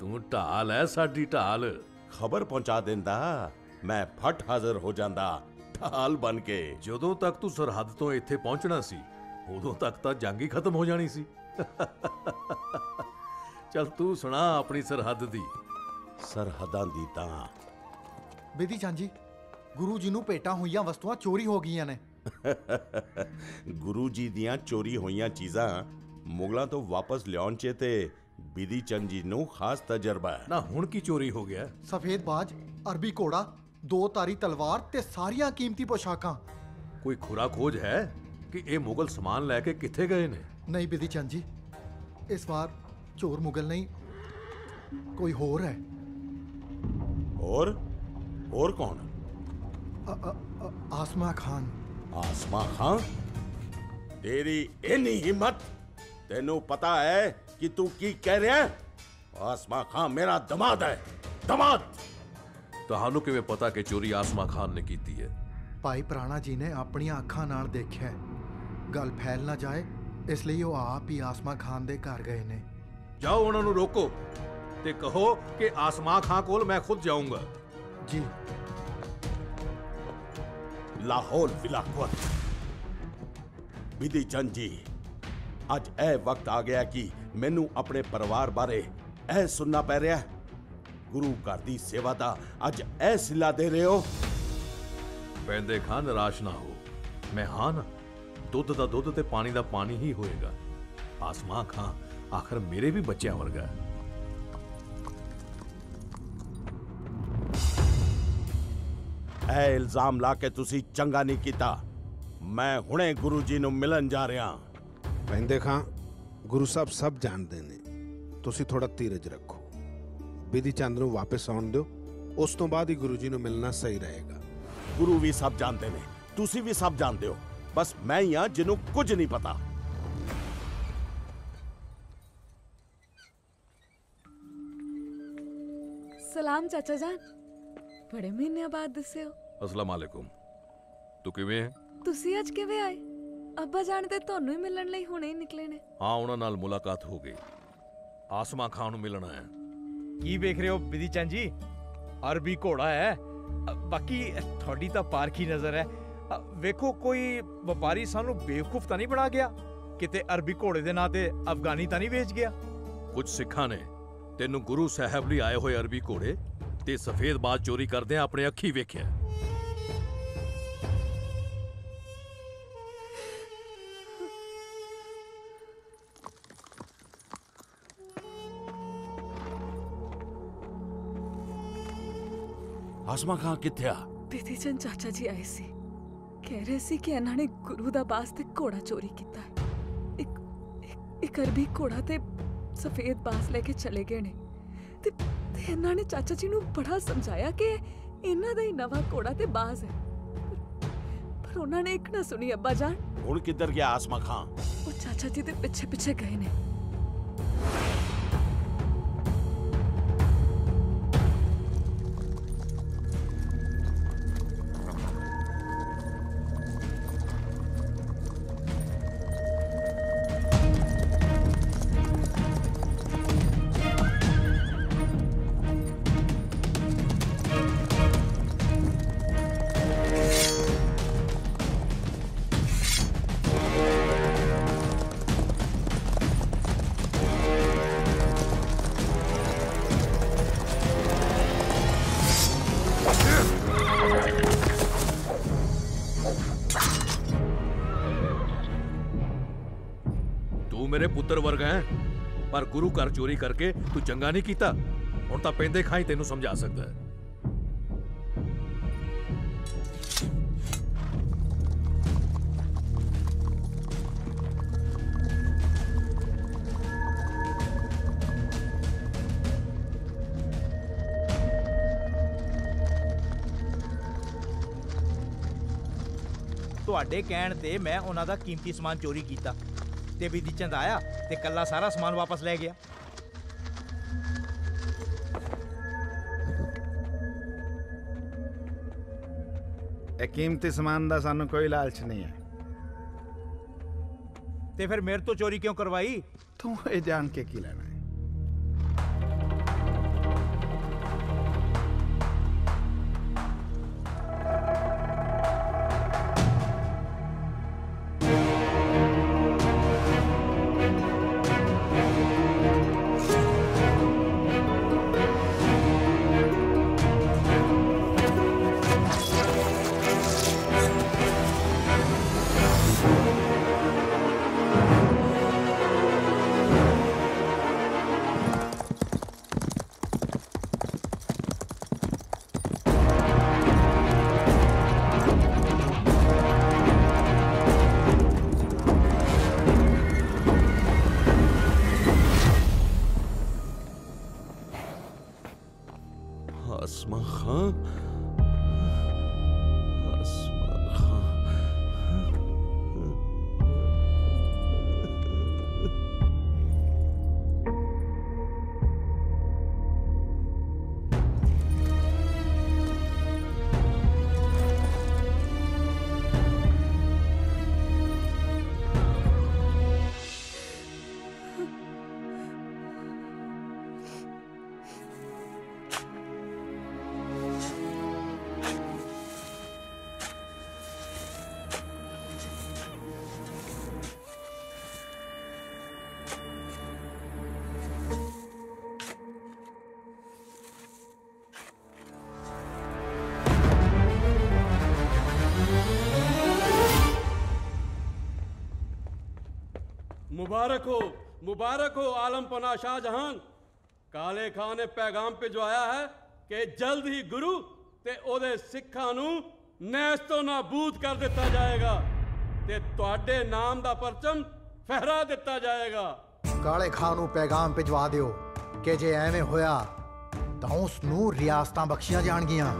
ਤੂੰ ਢਾਲ ਐ ਸਾਡੀ ਢਾਲ। ਖਬਰ ਪਹੁੰਚਾ ਦਿੰਦਾ। ਮੈਂ ਫਟ ਹਾਜ਼ਰ ਹੋ ਜਾਂਦਾ ਢਾਲ ਬਨ ਕੇ। ਜਦੋਂ ਤੱਕ ਤੂੰ ਸਰਹੱਦ ਤੋਂ ਇੱਥੇ ਪਹੁੰਚਣਾ ਸੀ ਉਦੋਂ ਤੱਕ ਤਾਂ ਜੰਗ ਹੀ ਖਤਮ ਹੋ ਜਾਣੀ ਸੀ। ਚਲ ਤੂੰ ਸੁਣਾ ਆਪਣੀ ਸਰਹੱਦ ਦੀ। ਸਰਹੱਦਾਂ ਦੀ ਤਾਂ। ਬੇਦੀ ਚਾਂਜੀ ਗੁਰੂ ਜੀ ਨੂੰ ਭੇਟਾਂ ਹੋਈਆਂ ਵਸਤੂਆਂ ਚੋਰੀ ਹੋ ਗਈਆਂ ਨੇ। ਗੁਰੂ ਜੀ ਦੀਆਂ ਚੋਰੀ ਹੋਈਆਂ ਚੀਜ਼ਾਂ ਮੁਗਲਾਂ ਤੋਂ ਵਾਪਸ ਲਿਆਉਣ 'ਚ ਤੇ ਬਿਧੀ ਚੰਦ ਜੀ ਨੂੰ ਖਾਸ ਤਜਰਬਾ ਹੈ। ਨਾ ਹੁਣ ਕੀ ਚੋਰੀ ਹੋ ਗਿਆ? ਸਫੇਦ ਬਾਜ ਅਰਬੀ ਘੋੜਾ ਦੋ ਤਾਰੀ ਤਲਵਾਰ ਤੇ ਸਾਰੀਆਂ ਕੀਮਤੀ ਪੋਸ਼ਾਕਾਂ ਕੋਈ ਖੁਰਾ ਖੋਜ ਹੈ ਕਿ ਇਹ ਮੁਗਲ ਸਮਾਨ ਲੈ ਕੇ ਕਿੱਥੇ ਗਏ ਨੇ ਨਹੀਂ ਬਿਧੀ ਚੰਦ ਜੀ ਇਸ ਵਾਰ ਚੋਰ ਮੁਗਲ ਨਹੀਂ ਕੋਈ ਹੋਰ ਹੈ ਹੋਰ ਹੋਰ ਕੌਣ ਅ- ਅ- ਅ- ਆਸਮਾ ਖਾਨ ਆਸਮਾ ਖਾਂ ਤੇਰੀ ਇੰਨੀ ਹਿੰਮਤ ਤੈਨੂੰ ਪਤਾ ਹੈ ਕਿ ਤੂੰ ਕੀ ਕਹਿ ਰਿਹਾ ਹੈ ਆਸਮਾ ਖਾਂ ਮੇਰਾ ਦਮਾਦ ਹੈ ਦਮਾਦ ਤੁਹਾਨੂੰ ਕਿਵੇਂ ਪਤਾ ਕਿ ਚੋਰੀ ਆਸਮਾ ਖਾਨ ਨੇ ਕੀਤੀ ਹੈ? ਭਾਈ ਪ੍ਰਾਣਾ ਜੀ ਨੇ ਆਪਣੀਆਂ ਅੱਖਾਂ ਨਾਲ ਦੇਖਿਆ ਹੈ। ਗੱਲ ਫੈਲ ਨਾ ਜਾਏ ਇਸ ਲਈ ਉਹ ਆਪ ਹੀ ਆਸਮਾ ਖਾਨ ਦੇ ਘਰ ਗਏ ਨੇ। ਜਾਓ ਉਹਨਾਂ ਨੂੰ ਰੋਕੋ ਤੇ ਕਹੋ ਕਿ ਆਸਮਾ ਖਾਂ ਕੋਲ ਮੈਂ ਖੁਦ ਜਾਊਂਗਾ। ਜੀ। ਲਾਹੌਲ ਵਿਲਾਕਵਤ ਬਿਧੀ ਚੰਦ ਜੀ ਅੱਜ ਇਹ ਵਕਤ ਆ ਗਿਆ ਕਿ ਮੈਨੂੰ ਆਪਣੇ ਪਰਿਵਾਰ ਬਾਰੇ ਇਹ ਸੁਣਨਾ ਪੈ ਰਿਹਾ ਹੈ। ਗੁਰੂ ਘਰ ਦੀ ਸੇਵਾ ਦਾ ਅੱਜ ਇਹ ਸਿਲਾ ਦੇ ਰਹੇ ਹੋ। ਪੈਂਦੇ ਖਾਂ ਨਿਰਾਸ਼ ਨਾ ਹੋ। ਮੈਂ ਹਾਂ ਨਾ। ਦੁੱਧ ਦਾ ਦੁੱਧ ਤੇ ਪਾਣੀ ਦਾ ਪਾਣੀ ਹੀ ਹੋਏਗਾ। ਆਸਮਾ ਖਾਂ ਆਖਰ ਮੇਰੇ ਵੀ ਬੱਚਿਆਂ ਵਰਗਾ ਹੈ। ਇਹ ਇਲਜ਼ਾਮ ਲਾ ਕੇ ਤੁਸੀਂ ਚੰਗਾ ਨਹੀਂ ਕੀਤਾ। ਮੈਂ ਹੁਣੇ ਗੁਰੂ ਜੀ ਨੂੰ ਮਿਲਣ ਜਾ ਰਿਹਾ ਪੈਂਦੇ ਖਾਂ ਗੁਰੂ ਸਾਹਿਬ ਸਭ ਜਾਣਦੇ ਨੇ। ਤੁਸੀਂ ਥੋੜਾ ਧੀਰਜ ਰੱਖੋ। ਬਿਧੀ ਚੰਦ ਨੂੰ ਵਾਪਸ ਆਉਣ ਦਿਓ ਉਸ ਤੋਂ ਬਾਅਦ ਹੀ ਗੁਰੂ ਜੀ ਨੂੰ ਮਿਲਣਾ ਸਹੀ ਰਹੇਗਾ ਗੁਰੂ ਵੀ ਸਭ ਜਾਣਦੇ ਨੇ ਤੁਸੀਂ ਵੀ ਸਭ ਜਾਣਦੇ ਹੋ ਬਸ ਮੈਂ ਹੀ ਹਾਂ ਜਿਹਨੂੰ ਕੁਝ ਨਹੀਂ ਪਤਾ ਸਲਾਮ ਚਾਚਾ ਜਾਨ ਬੜੇ ਮਹੀਨਿਆਂ ਬਾਅਦ ਦਿਸੇ ਹੋ ਅਸਲਾਮ ਵਾਲੇਕੁਮ ਤੂੰ ਕਿਵੇਂ ਹੈ ਤੁਸੀਂ ਅੱਜ ਕਿਵੇਂ ਆਏ ਅੱਬਾ ਜਾਨ ਤੇ ਤੁਹਾਨੂੰ ਹੀ ਮਿਲਣ ਲਈ ਹੁਣੇ ਹੀ ਨਿਕਲੇ ਨੇ ਹਾਂ ਉਹਨਾਂ ਨਾਲ ਮੁਲਾਕਾਤ ਹੋ ਗਈ ਆਸਮਾ ਖਾਨ ਨੂੰ ਮਿਲਣਾ ਹੈ ਕੀ ਵੇਖ ਰਹੇ ਹੋ ਵਿਧੀ ਚੰਦ ਜੀ? ਅਰਬੀ ਘੋੜਾ ਹੈ। ਅ, ਬਾਕੀ ਤੁਹਾਡੀ ਤਾਂ ਪਾਰਖੀ ਨਜ਼ਰ ਹੈ। ਅ, ਵੇਖੋ ਕੋਈ ਵਪਾਰੀ ਸਾਨੂੰ ਬੇਵਕੂਫ ਤਾਂ ਨਹੀਂ ਬਣਾ ਗਿਆ? ਕਿਤੇ ਅਰਬੀ ਘੋੜੇ ਦੇ ਨਾਂ ਤੇ ਅਫਗਾਨੀ ਤਾਂ ਨਹੀਂ ਵੇਚ ਗਿਆ? ਕੁਝ ਸਿੱਖਾਂ ਨੇ ਤੈਨੂੰ ਗੁਰੂ ਸਾਹਿਬ ਲਈ ਆਏ ਹੋਏ ਅਰਬੀ ਘੋੜੇ ਤੇ ਸਫੇਦ ਬਾਜ ਚੋਰੀ ਕਰਦਿਆਂ ਆਪਣੇ ਅੱਖੀ ਵੇਖਿਆ। ਆਸਮਾ ਖਾਂ ਕਿੱਥੇ ਆ? ਬਿਧੀ ਚੰਦ ਚਾਚਾ ਜੀ ਆਏ ਸੀ। ਕਹਿ ਰਹੇ ਸੀ ਕਿ ਇਹਨਾਂ ਨੇ ਗੁਰੂ ਦਾ ਬਾਸ ਤੇ ਘੋੜਾ ਚੋਰੀ ਕੀਤਾ ਹੈ। ਇੱਕ ਇੱਕ- ਇੱਕ ਅਰਬੀ ਘੋੜਾ ਤੇ ਸਫੇਦ ਬਾਸ ਲੈ ਕੇ ਚਲੇ ਗਏ ਨੇ। ਤੇ ਤੇ ਇਹਨਾਂ ਨੇ ਚਾਚਾ ਜੀ ਨੂੰ ਬੜਾ ਸਮਝਾਇਆ ਕਿ ਇਹਨਾਂ ਦਾ ਹੀ ਨਵਾਂ ਘੋੜਾ ਤੇ ਬਾਜ਼ ਹੈ। ਪਰ- ਪਰ ਉਹਨਾਂ ਨੇ ਇੱਕ ਨਾ ਸੁਣੀ ਅੱਬਾ ਜਾਨ। ਹੁਣ ਕਿੱਧਰ ਗਿਆ ਆਸਮਾ ਖਾਂ? ਉਹ ਚਾਚਾ ਜੀ ਦੇ ਪਿੱਛੇ ਪਿੱਛੇ ਗਏ ਨੇ। ਪੁੱਤਰ ਵਰਗਾ ਹੈ। ਪਰ ਗੁਰੂ ਘਰ ਚੋਰੀ ਕਰਕੇ ਤੂੰ ਚੰਗਾ ਨਹੀਂ ਕੀਤਾ। ਹੁਣ ਤਾਂ ਪੈਂਦੇ ਖਾਈ ਤੈਨੂੰ ਸਮਝਾ ਸਕਦਾ ਹੈ। ਤੁਹਾਡੇ ਕਹਿਣ ਤੇ ਮੈਂ ਉਹਨਾਂ ਦਾ ਕੀਮਤੀ ਸਮਾਨ ਚੋਰੀ ਕੀਤਾ। ਤੇ ਵਿਧੀ ਚੰਦ ਆਇਆ। ਤੇ ਕੱਲਾ ਸਾਰਾ ਸਮਾਨ ਵਾਪਸ ਲੈ ਗਿਆ। ਇਹ ਕੀਮਤੀ ਸਮਾਨ ਦਾ ਸਾਨੂੰ ਕੋਈ ਲਾਲਚ ਨਹੀਂ ਹੈ। ਤੇ ਫਿਰ ਮੇਰੇ ਤੋਂ ਚੋਰੀ ਕਿਉਂ ਕਰਵਾਈ? ਤੂੰ ਇਹ ਜਾਣ ਕੇ ਕੀ ਲੈਣਾ? मुबारक हो मुबारक हो आलम पना शाहजहां ਕਾਲੇ ਖਾਨ ਨੇ ਪੈਗਾਮ ਭਿਜਵਾਇਆ ਹੈ ਕਿ ਜਲਦ ਹੀ ਗੁਰੂ ਤੇ ਉਹਦੇ ਸਿੱਖਾਂ ਨੂੰ ਨੈਸ ਤੋਂ ਨਾਬੂਦ ਕਰ ਦਿੱਤਾ ਜਾਏਗਾ ਤੇ ਤੁਹਾਡੇ ਨਾਮ ਦਾ ਪਰਚਮ ਫਹਿਰਾ ਦਿੱਤਾ ਜਾਏਗਾ ਕਾਲੇ ਖਾਂ ਨੂੰ ਪੈਗਾਮ ਭਿਜਵਾ ਦਿਓ ਕਿ ਜੇ ਐਵੇਂ ਹੋਇਆ ਤਾਂ ਉਸ ਨੂੰ ਰਿਆਸਤਾਂ ਬਖਸ਼ੀਆਂ ਜਾਣਗੀਆਂ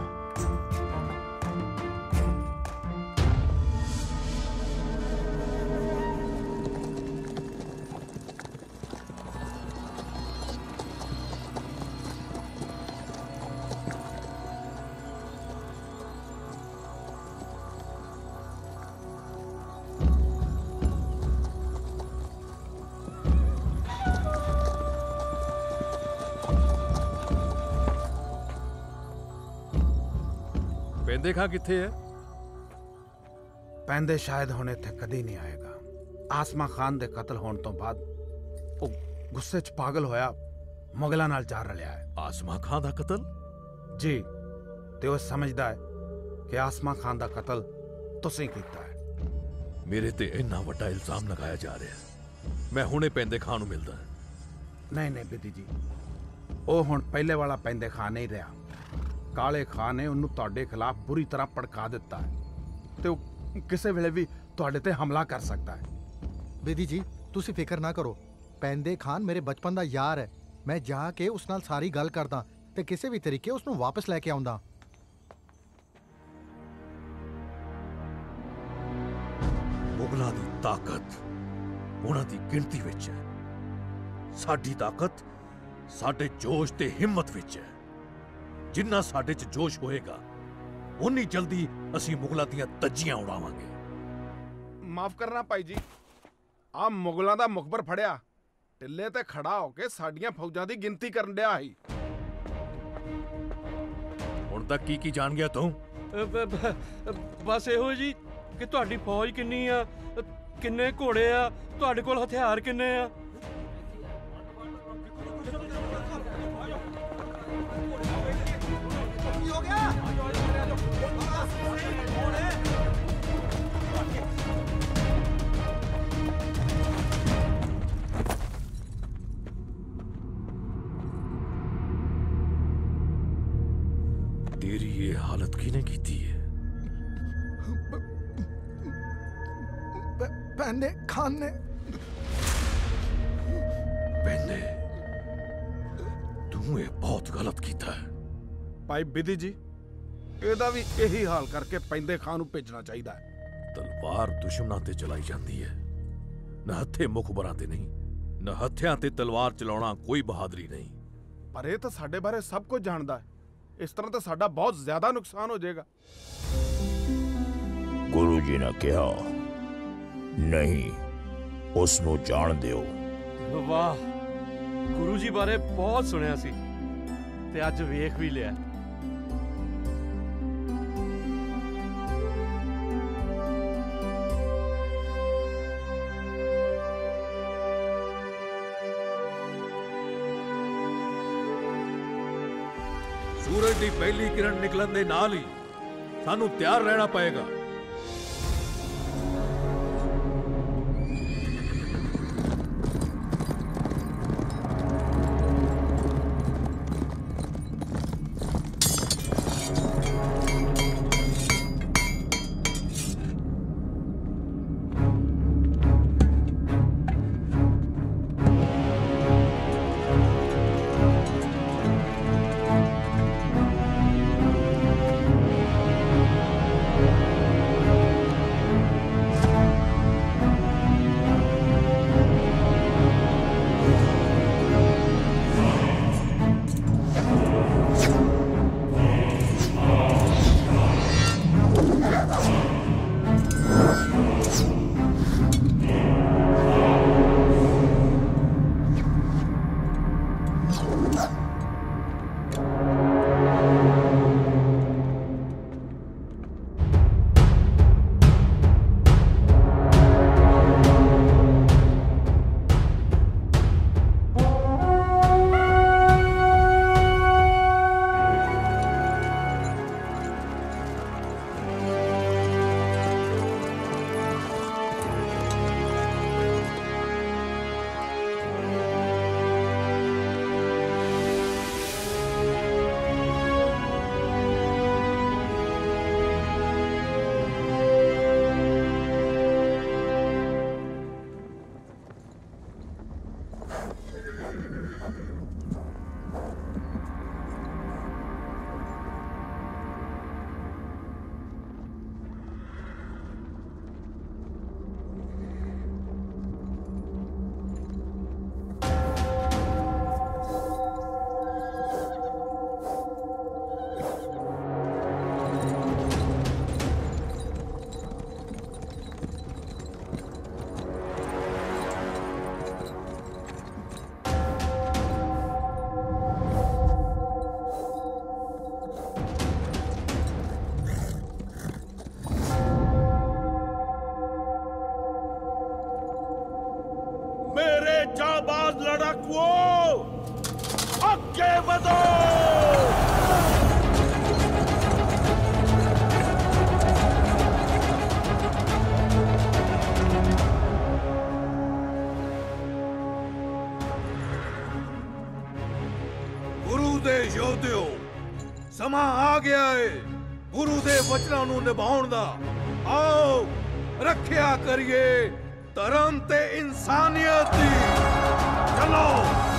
ਖਾਂ ਕਿੱਥੇ ਹੈ। ਪੈਂਦੇ ਸ਼ਾਇਦ ਹੁਣ ਇੱਥੇ ਕਦੀ ਨਹੀਂ ਆਏਗਾ। ਆਸਮਾ ਖਾਨ ਦੇ ਕਤਲ ਹੋਣ ਤੋਂ ਬਾਅਦ ਉਹ ਗੁੱਸੇ 'ਚ ਪਾਗਲ ਹੋਇਆ ਮੁਗਲਾਂ ਨਾਲ ਜਾ ਰਲਿਆ ਹੈ। ਆਸਮਾ ਖਾਨ ਦਾ ਕਤਲ? ਜੀ ਤੇ ਉਹ ਸਮਝਦਾ ਹੈ ਕਿ ਆਸਮਾ ਖਾਨ ਦਾ ਕਤਲ ਤੁਸੀਂ ਕੀਤਾ ਹੈ। ਮੇਰੇ ਤੇ ਇੰਨਾ ਵੱਡਾ ਇਲਜ਼ਾਮ ਲਗਾਇਆ ਜਾ ਰਿਹਾ ਹੈ। ਮੈਂ ਹੁਣੇ ਪੈਂਦੇ ਖਾਂ ਨੂੰ ਮਿਲਦਾ ਨਹੀਂ ਨਹੀਂ ਬੇਦੀ ਜੀ। ਉਹ ਹੁਣ ਪਹਿਲੇ ਵਾਲਾ ਪੈਂਦੇ ਖਾਨ ਨਹੀਂ ਰਿਹਾ। ਕਾਲੇ ਖਾਨ ਨੇ ਉਹਨੂੰ ਤੁਹਾਡੇ ਖਿਲਾਫ ਬੁਰੀ ਤਰ੍ਹਾਂ ਭੜਕਾ ਦਿੱਤਾ ਹੈ ਤੇ ਉਹ ਕਿਸੇ ਵੇਲੇ ਵੀ ਤੁਹਾਡੇ ਤੇ ਹਮਲਾ ਕਰ ਸਕਦਾ ਹੈ। ਬੇਦੀ ਜੀ ਤੁਸੀਂ ਫਿਕਰ ਨਾ ਕਰੋ। ਪੈਂਦੇ ਖਾਨ ਮੇਰੇ ਬਚਪਨ ਦਾ ਯਾਰ ਹੈ। ਮੈਂ ਜਾ ਕੇ ਉਸ ਨਾਲ ਸਾਰੀ ਗੱਲ ਕਰਦਾ ਤੇ ਕਿਸੇ ਵੀ ਤਰੀਕੇ ਉਸ ਨੂੰ ਵਾਪਸ ਲੈ ਕੇ ਆਉਂਦਾ। ਮੁਗਲਾਂ ਦੀ ਤਾਕਤ ਉਹਨਾਂ ਦੀ ਗਿਣਤੀ ਵਿੱਚ ਹੈ। ਸਾਡੀ ਤਾਕਤ ਸਾਡੇ ਜੋਸ਼ ਤੇ ਹਿੰਮਤ ਵਿੱਚ ਹੈ। ਜਿੰਨਾ ਸਾਡੇ 'ਚ ਜੋਸ਼ ਹੋਏਗਾ ਉਨੀ ਜਲਦੀ ਅਸੀਂ ਮੁਗਲਾਂ ਦੀਆਂ ਤੱਜੀਆਂ ਉਡਾਵਾਂਗੇ। ਮਾਫ ਕਰਨਾ ਭਾਈ ਜੀ ਆ ਮੁਗਲਾਂ ਦਾ ਮੁਖਬਰ ਫੜਿਆ ਟਿੱਲੇ ਤੇ ਖੜਾ ਹੋ ਕੇ ਸਾਡੀਆਂ ਫੌਜਾਂ ਦੀ ਗਿਣਤੀ ਕਰਨ ਡਿਆ ਸੀ। ਹੁਣ ਤੱਕ ਕੀ ਕੀ ਜਾਣ ਗਿਆ ਤੂੰ? ਅ, ਬ- ਬ- ਬਸ ਇਹੋ ਜੀ ਕਿ ਤੁਹਾਡੀ ਫੌਜ ਕਿੰਨੀ ਆ ਅ, ਕਿੰਨੇ ਘੋੜੇ ਆ ਤੁਹਾਡੇ ਕੋਲ ਹਥਿਆਰ ਕਿੰਨੇ ਆ? ਇਹ ਹਾਲਤ ਕਿਹਨੇ ਕੀਤੀ ਹੈ ਪੈਂਦੇ ਖਾਨ ਨੇ ਪੈਂਦੇ ਤੂੰ ਇਹ ਬਹੁਤ ਗਲਤ ਕੀਤਾ ਹੈ ਭਾਈ ਬਿਧੀ ਜੀ ਇਹਦਾ ਵੀ ਇਹੀ ਹਾਲ ਕਰਕੇ ਪੈਂਦੇ ਖਾਨ ਨੂੰ ਭੇਜਣਾ ਚਾਹੀਦਾ ਹੈ ਤਲਵਾਰ ਦੁਸ਼ਮਣਾਂ ਤੇ ਚਲਾਈ ਜਾਂਦੀ ਹੈ ਨਾ ਹੱਥੇ ਮੁਖਬਰਾਂ ਤੇ ਨਹੀਂ ਨਾ ਹੱਥਿਆਂ ਤੇ ਤਲਵਾਰ ਚਲਾਉਣਾ ਕੋਈ ਬਹਾਦਰੀ ਨਹੀਂ ਪਰ ਇਹ ਤਾਂ ਸਾਡੇ ਬਾਰੇ ਸਭ ਕੁਝ ਜਾਣਦਾ ਹੈ ਇਸ ਤਰ੍ਹਾਂ ਤਾਂ ਸਾਡਾ ਬਹੁਤ ਜ਼ਿਆਦਾ ਨੁਕਸਾਨ ਹੋ ਜਾਏਗਾ। ਗੁਰੂ ਜੀ ਨੇ ਕਿਹਾ ਨਹੀਂ ਉਸ ਨੂੰ ਜਾਣ ਦਿਓ। ਵਾਹ ਗੁਰੂ ਜੀ ਬਾਰੇ ਬਹੁਤ ਸੁਣਿਆ ਸੀ ਤੇ ਅੱਜ ਵੇਖ ਵੀ ਲਿਆ। ਦੀ ਪਹਿਲੀ ਕਿਰਨ ਨਿਕਲਣ ਦੇ ਨਾਲ ਹੀ ਸਾਨੂੰ ਤਿਆਰ ਰਹਿਣਾ ਪਏਗਾ। ਧਰਮ ਤੇ ਇਨਸਾਨੀਅਤ ਦੀ। ਚਲੋ।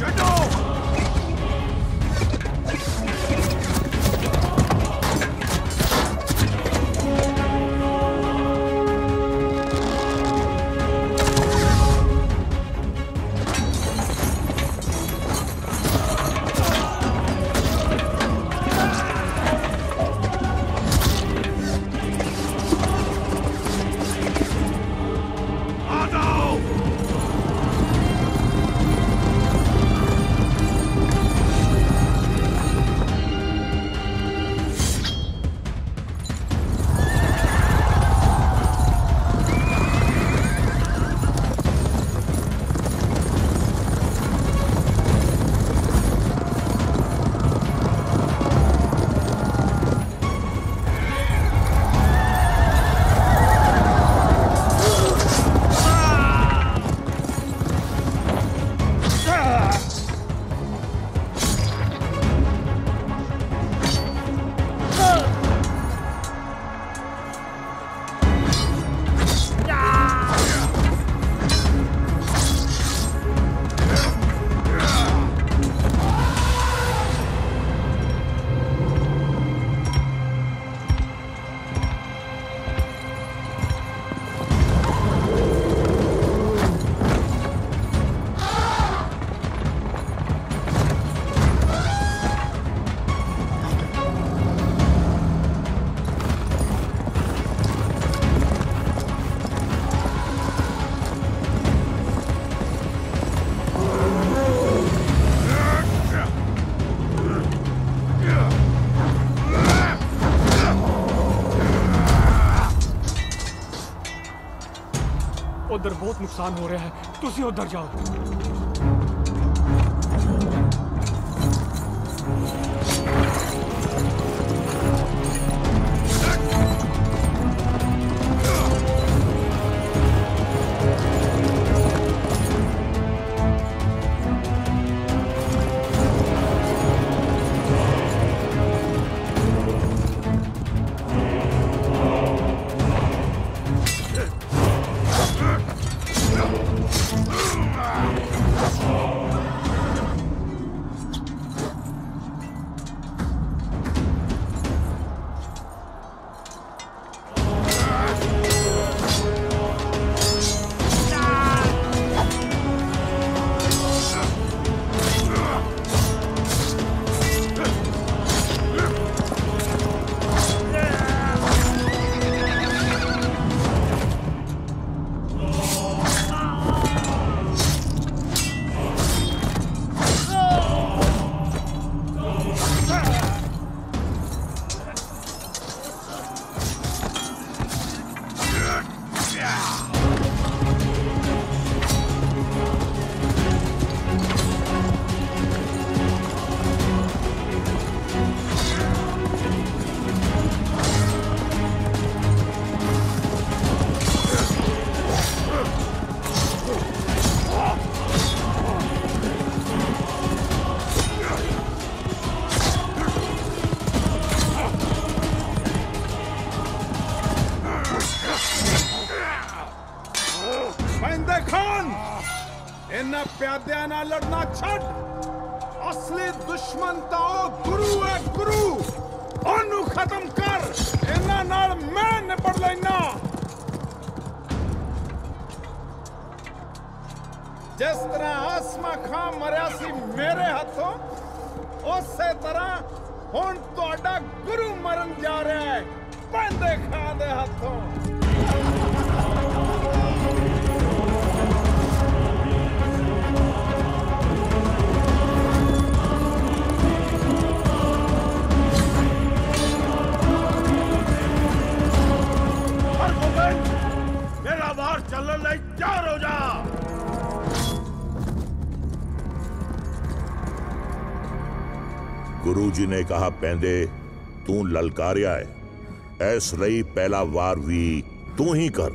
तीर ਨੁਕਸਾਨ ਹੋ ਰਿਹਾ ਹੈ। ਤੁਸੀਂ ਉਧਰ ਜਾਓ। Attention! ਪੈਂਦੇ ਤੂੰ ਲਲਕਾਰਿਆ ਹੈ। ਇਸ ਲਈ ਪਹਿਲਾ ਵਾਰ ਵੀ ਤੂੰ ਹੀ ਕਰ।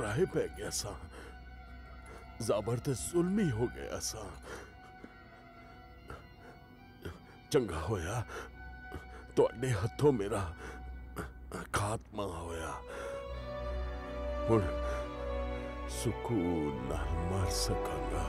चौराहे पे गया सा। ज़बरदस्त जुलमी हो गया सा। चंगा होया तो अड्डे हथों मेरा खात्मा होया। हूँ सुकून मर सकूँगा।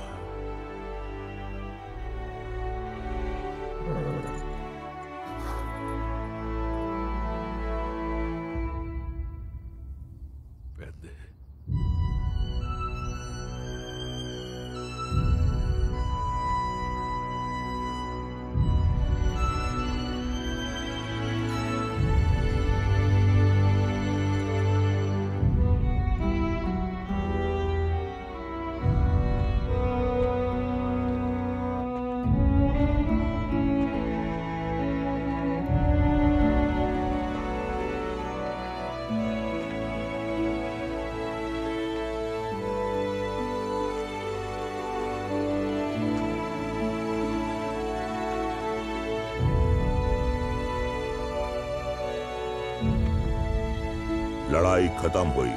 ਲੜਾਈ ਖਤਮ ਹੋਈ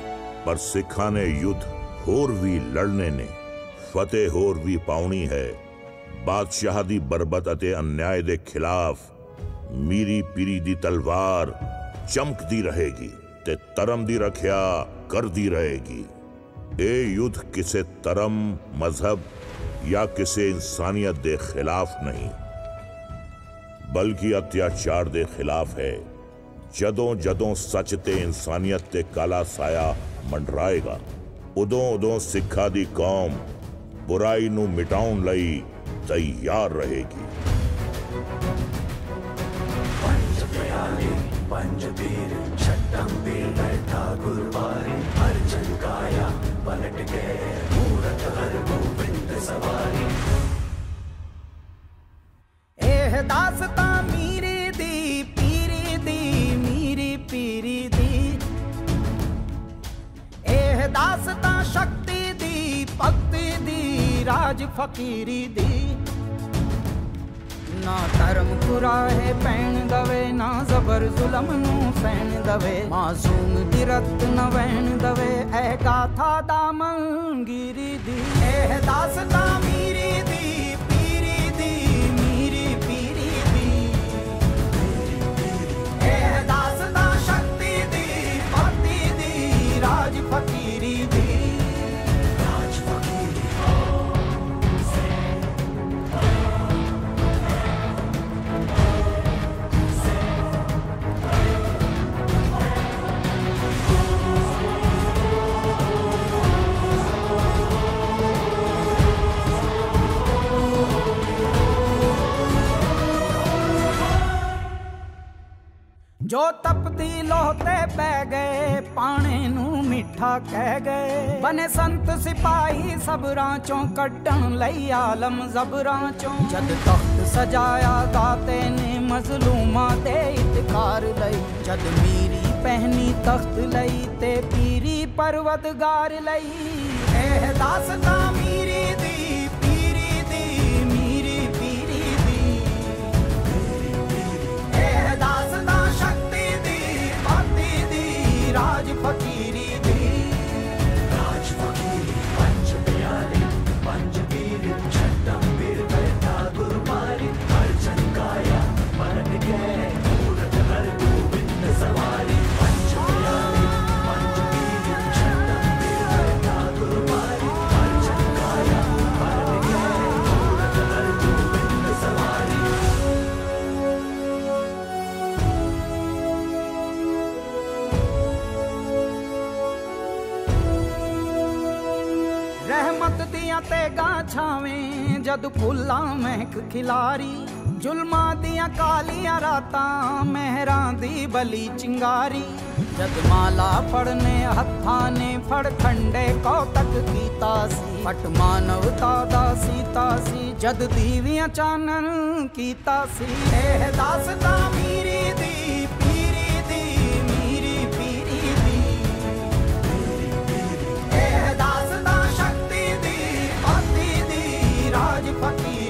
ਪਰ ਸਿੱਖਾਂ ਨੇ ਯੁੱਧ ਹੋਰ ਵੀ ਲੜਨੇ ਨੇ ਫਤਿਹ ਹੋਰ ਵੀ ਪਾਉਣੀ ਹੈ ਬਾਦਸ਼ਾਹ ਦੀ ਬਰਬਤ ਅਤੇ ਅਨਿਆਏ ਦੇ ਖਿਲਾਫ ਮੀਰੀ ਪੀਰੀ ਦੀ ਤਲਵਾਰ ਚਮਕਦੀ ਰਹੇਗੀ ਤੇ ਧਰਮ ਦੀ ਰੱਖਿਆ ਕਰਦੀ ਰਹੇਗੀ ਇਹ ਯੁੱਧ ਕਿਸੇ ਧਰਮ ਮਜ਼ਹਬ ਜਾਂ ਕਿਸੇ ਇਨਸਾਨੀਅਤ ਦੇ ਖਿਲਾਫ ਨਹੀਂ ਬਲਕਿ ਅਤਿਆਚਾਰ ਦੇ ਖਿਲਾਫ ਹੈ ਜਦੋਂ ਜਦੋਂ ਸੱਚ ਤੇ ਇਨਸਾਨੀਅਤ ਤੇ ਕਾਲਾ ਸਾਇਆ ਮੰਡਰਾਏਗਾ ਉਦੋਂ ਉਦੋਂ ਸਿੱਖਾਂ ਦੀ ਕੌਮ ਬੁਰਾਈ ਨੂੰ ਮਿਟਾਉਣ ਲਈ ਤਿਆਰ ਰਹੇਗੀ। ਪੰਜ ਪਿਆਲੇ ਪੰਜ ਪੀਰ ਛੱਟਾਂ ਪੇ ਬੈਠਾ ਗੁਰਬਾਰੀ ਅਰਜਨ ਕਾਇਆ ਪਲਟ ਗਏ ਮੂਰਤ ਹਰ ਗੋਬਿੰਦ ਸਵਾਰੀ। ਇਹ ਦਾਸਤਾਂ ਦਾਸਤਾਂ ਸ਼ਕਤੀ ਦੀ, ਭਗਤੀ ਦੀ, ਰਾਜ ਫਕੀਰੀ ਦੀ। ਨਾ ਧਰਮ ਕੁਰਾਹੇ ਪੈਣ ਦਵੇ, ਨਾ ਜ਼ਬਰ ਜ਼ੁਲਮ ਨੂੰ ਸਹਿਣ ਦਵੇ। ਮਾਸੂਮ ਦੀ ਰਤ ਨ ਵਹਿਣ ਦਵੇ, ਇਹ ਗਾਥਾ ਦਾ ਮੰਗੀਰੀ ਦੀ। ਇਹ ਦਾਸਤਾਂ ਮੀਰੀ ਦੀ। ਨੂੰ ਮਿੱਠਾ ਕਹਿ ਗਏ। ਬਨੇ ਸੰਤ ਸਿਪਾਹੀ ਸਬਰਾਂ ਚੋਂ ਕੱਢਣ ਲਈ ਆਲਮ ਜ਼ਬਰਾਂ ਚੋਂ। ਜਦ ਤਖਤ ਸਜਾਇਆ ਦਾਤੇ ਨੇ ਮਜ਼ਲੂਮਾਂ ਦੇ ਇਤਕਾਰ ਲਈ। ਜਦ ਮੀਰੀ ਪਹਿਨੀ ਤਖਤ ਲਈ ਤੇ ਪੀਰੀ ਪਰਵਤਗਾਰ ਲਈ। ਇਹ ਦਾਸਤਾਂ ਮੀਰੀ ਦੀ, ਪੀਰੀ ਦੀ, ਮੀਰੀ, ਪੀਰੀ ਦੀ। ਇਹ ਦਾਸਤਾਂ ਸ਼ਕਤੀ ਦੀ ਭਗਤੀ ਦੀ, ਰਾਜ ਫਕੀਰੀ ਜਦ ਫੁੱਲਾਂ ਮਹਿਕ ਖਿਲਾਰੀ, ਜ਼ੁਲਮਾਂ ਦੀਆਂ ਕਾਲੀਆਂ ਰਾਤਾਂ ਮਹਿਰਾਂ ਦੀ ਬਲੀ ਚਿੰਗਾਰੀ। ਜਦ ਮਾਲਾ ਫੜਨੇ, ਹੱਥਾਂ ਨੇ ਫੜ ਖੰਡੇ, ਕੌਤਕ ਕੀਤਾ ਸੀ। ਫਟ ਮਾਨਵਤਾ ਦਾ ਸੀਤਾ ਸੀ, ਜਦ ਦੀਵੀਆਂ ਚਾਨਣ ਕੀਤਾ ਸੀ। ਇਹ ਦਾਸਤਾਂ ਮੀਰੀ aqui.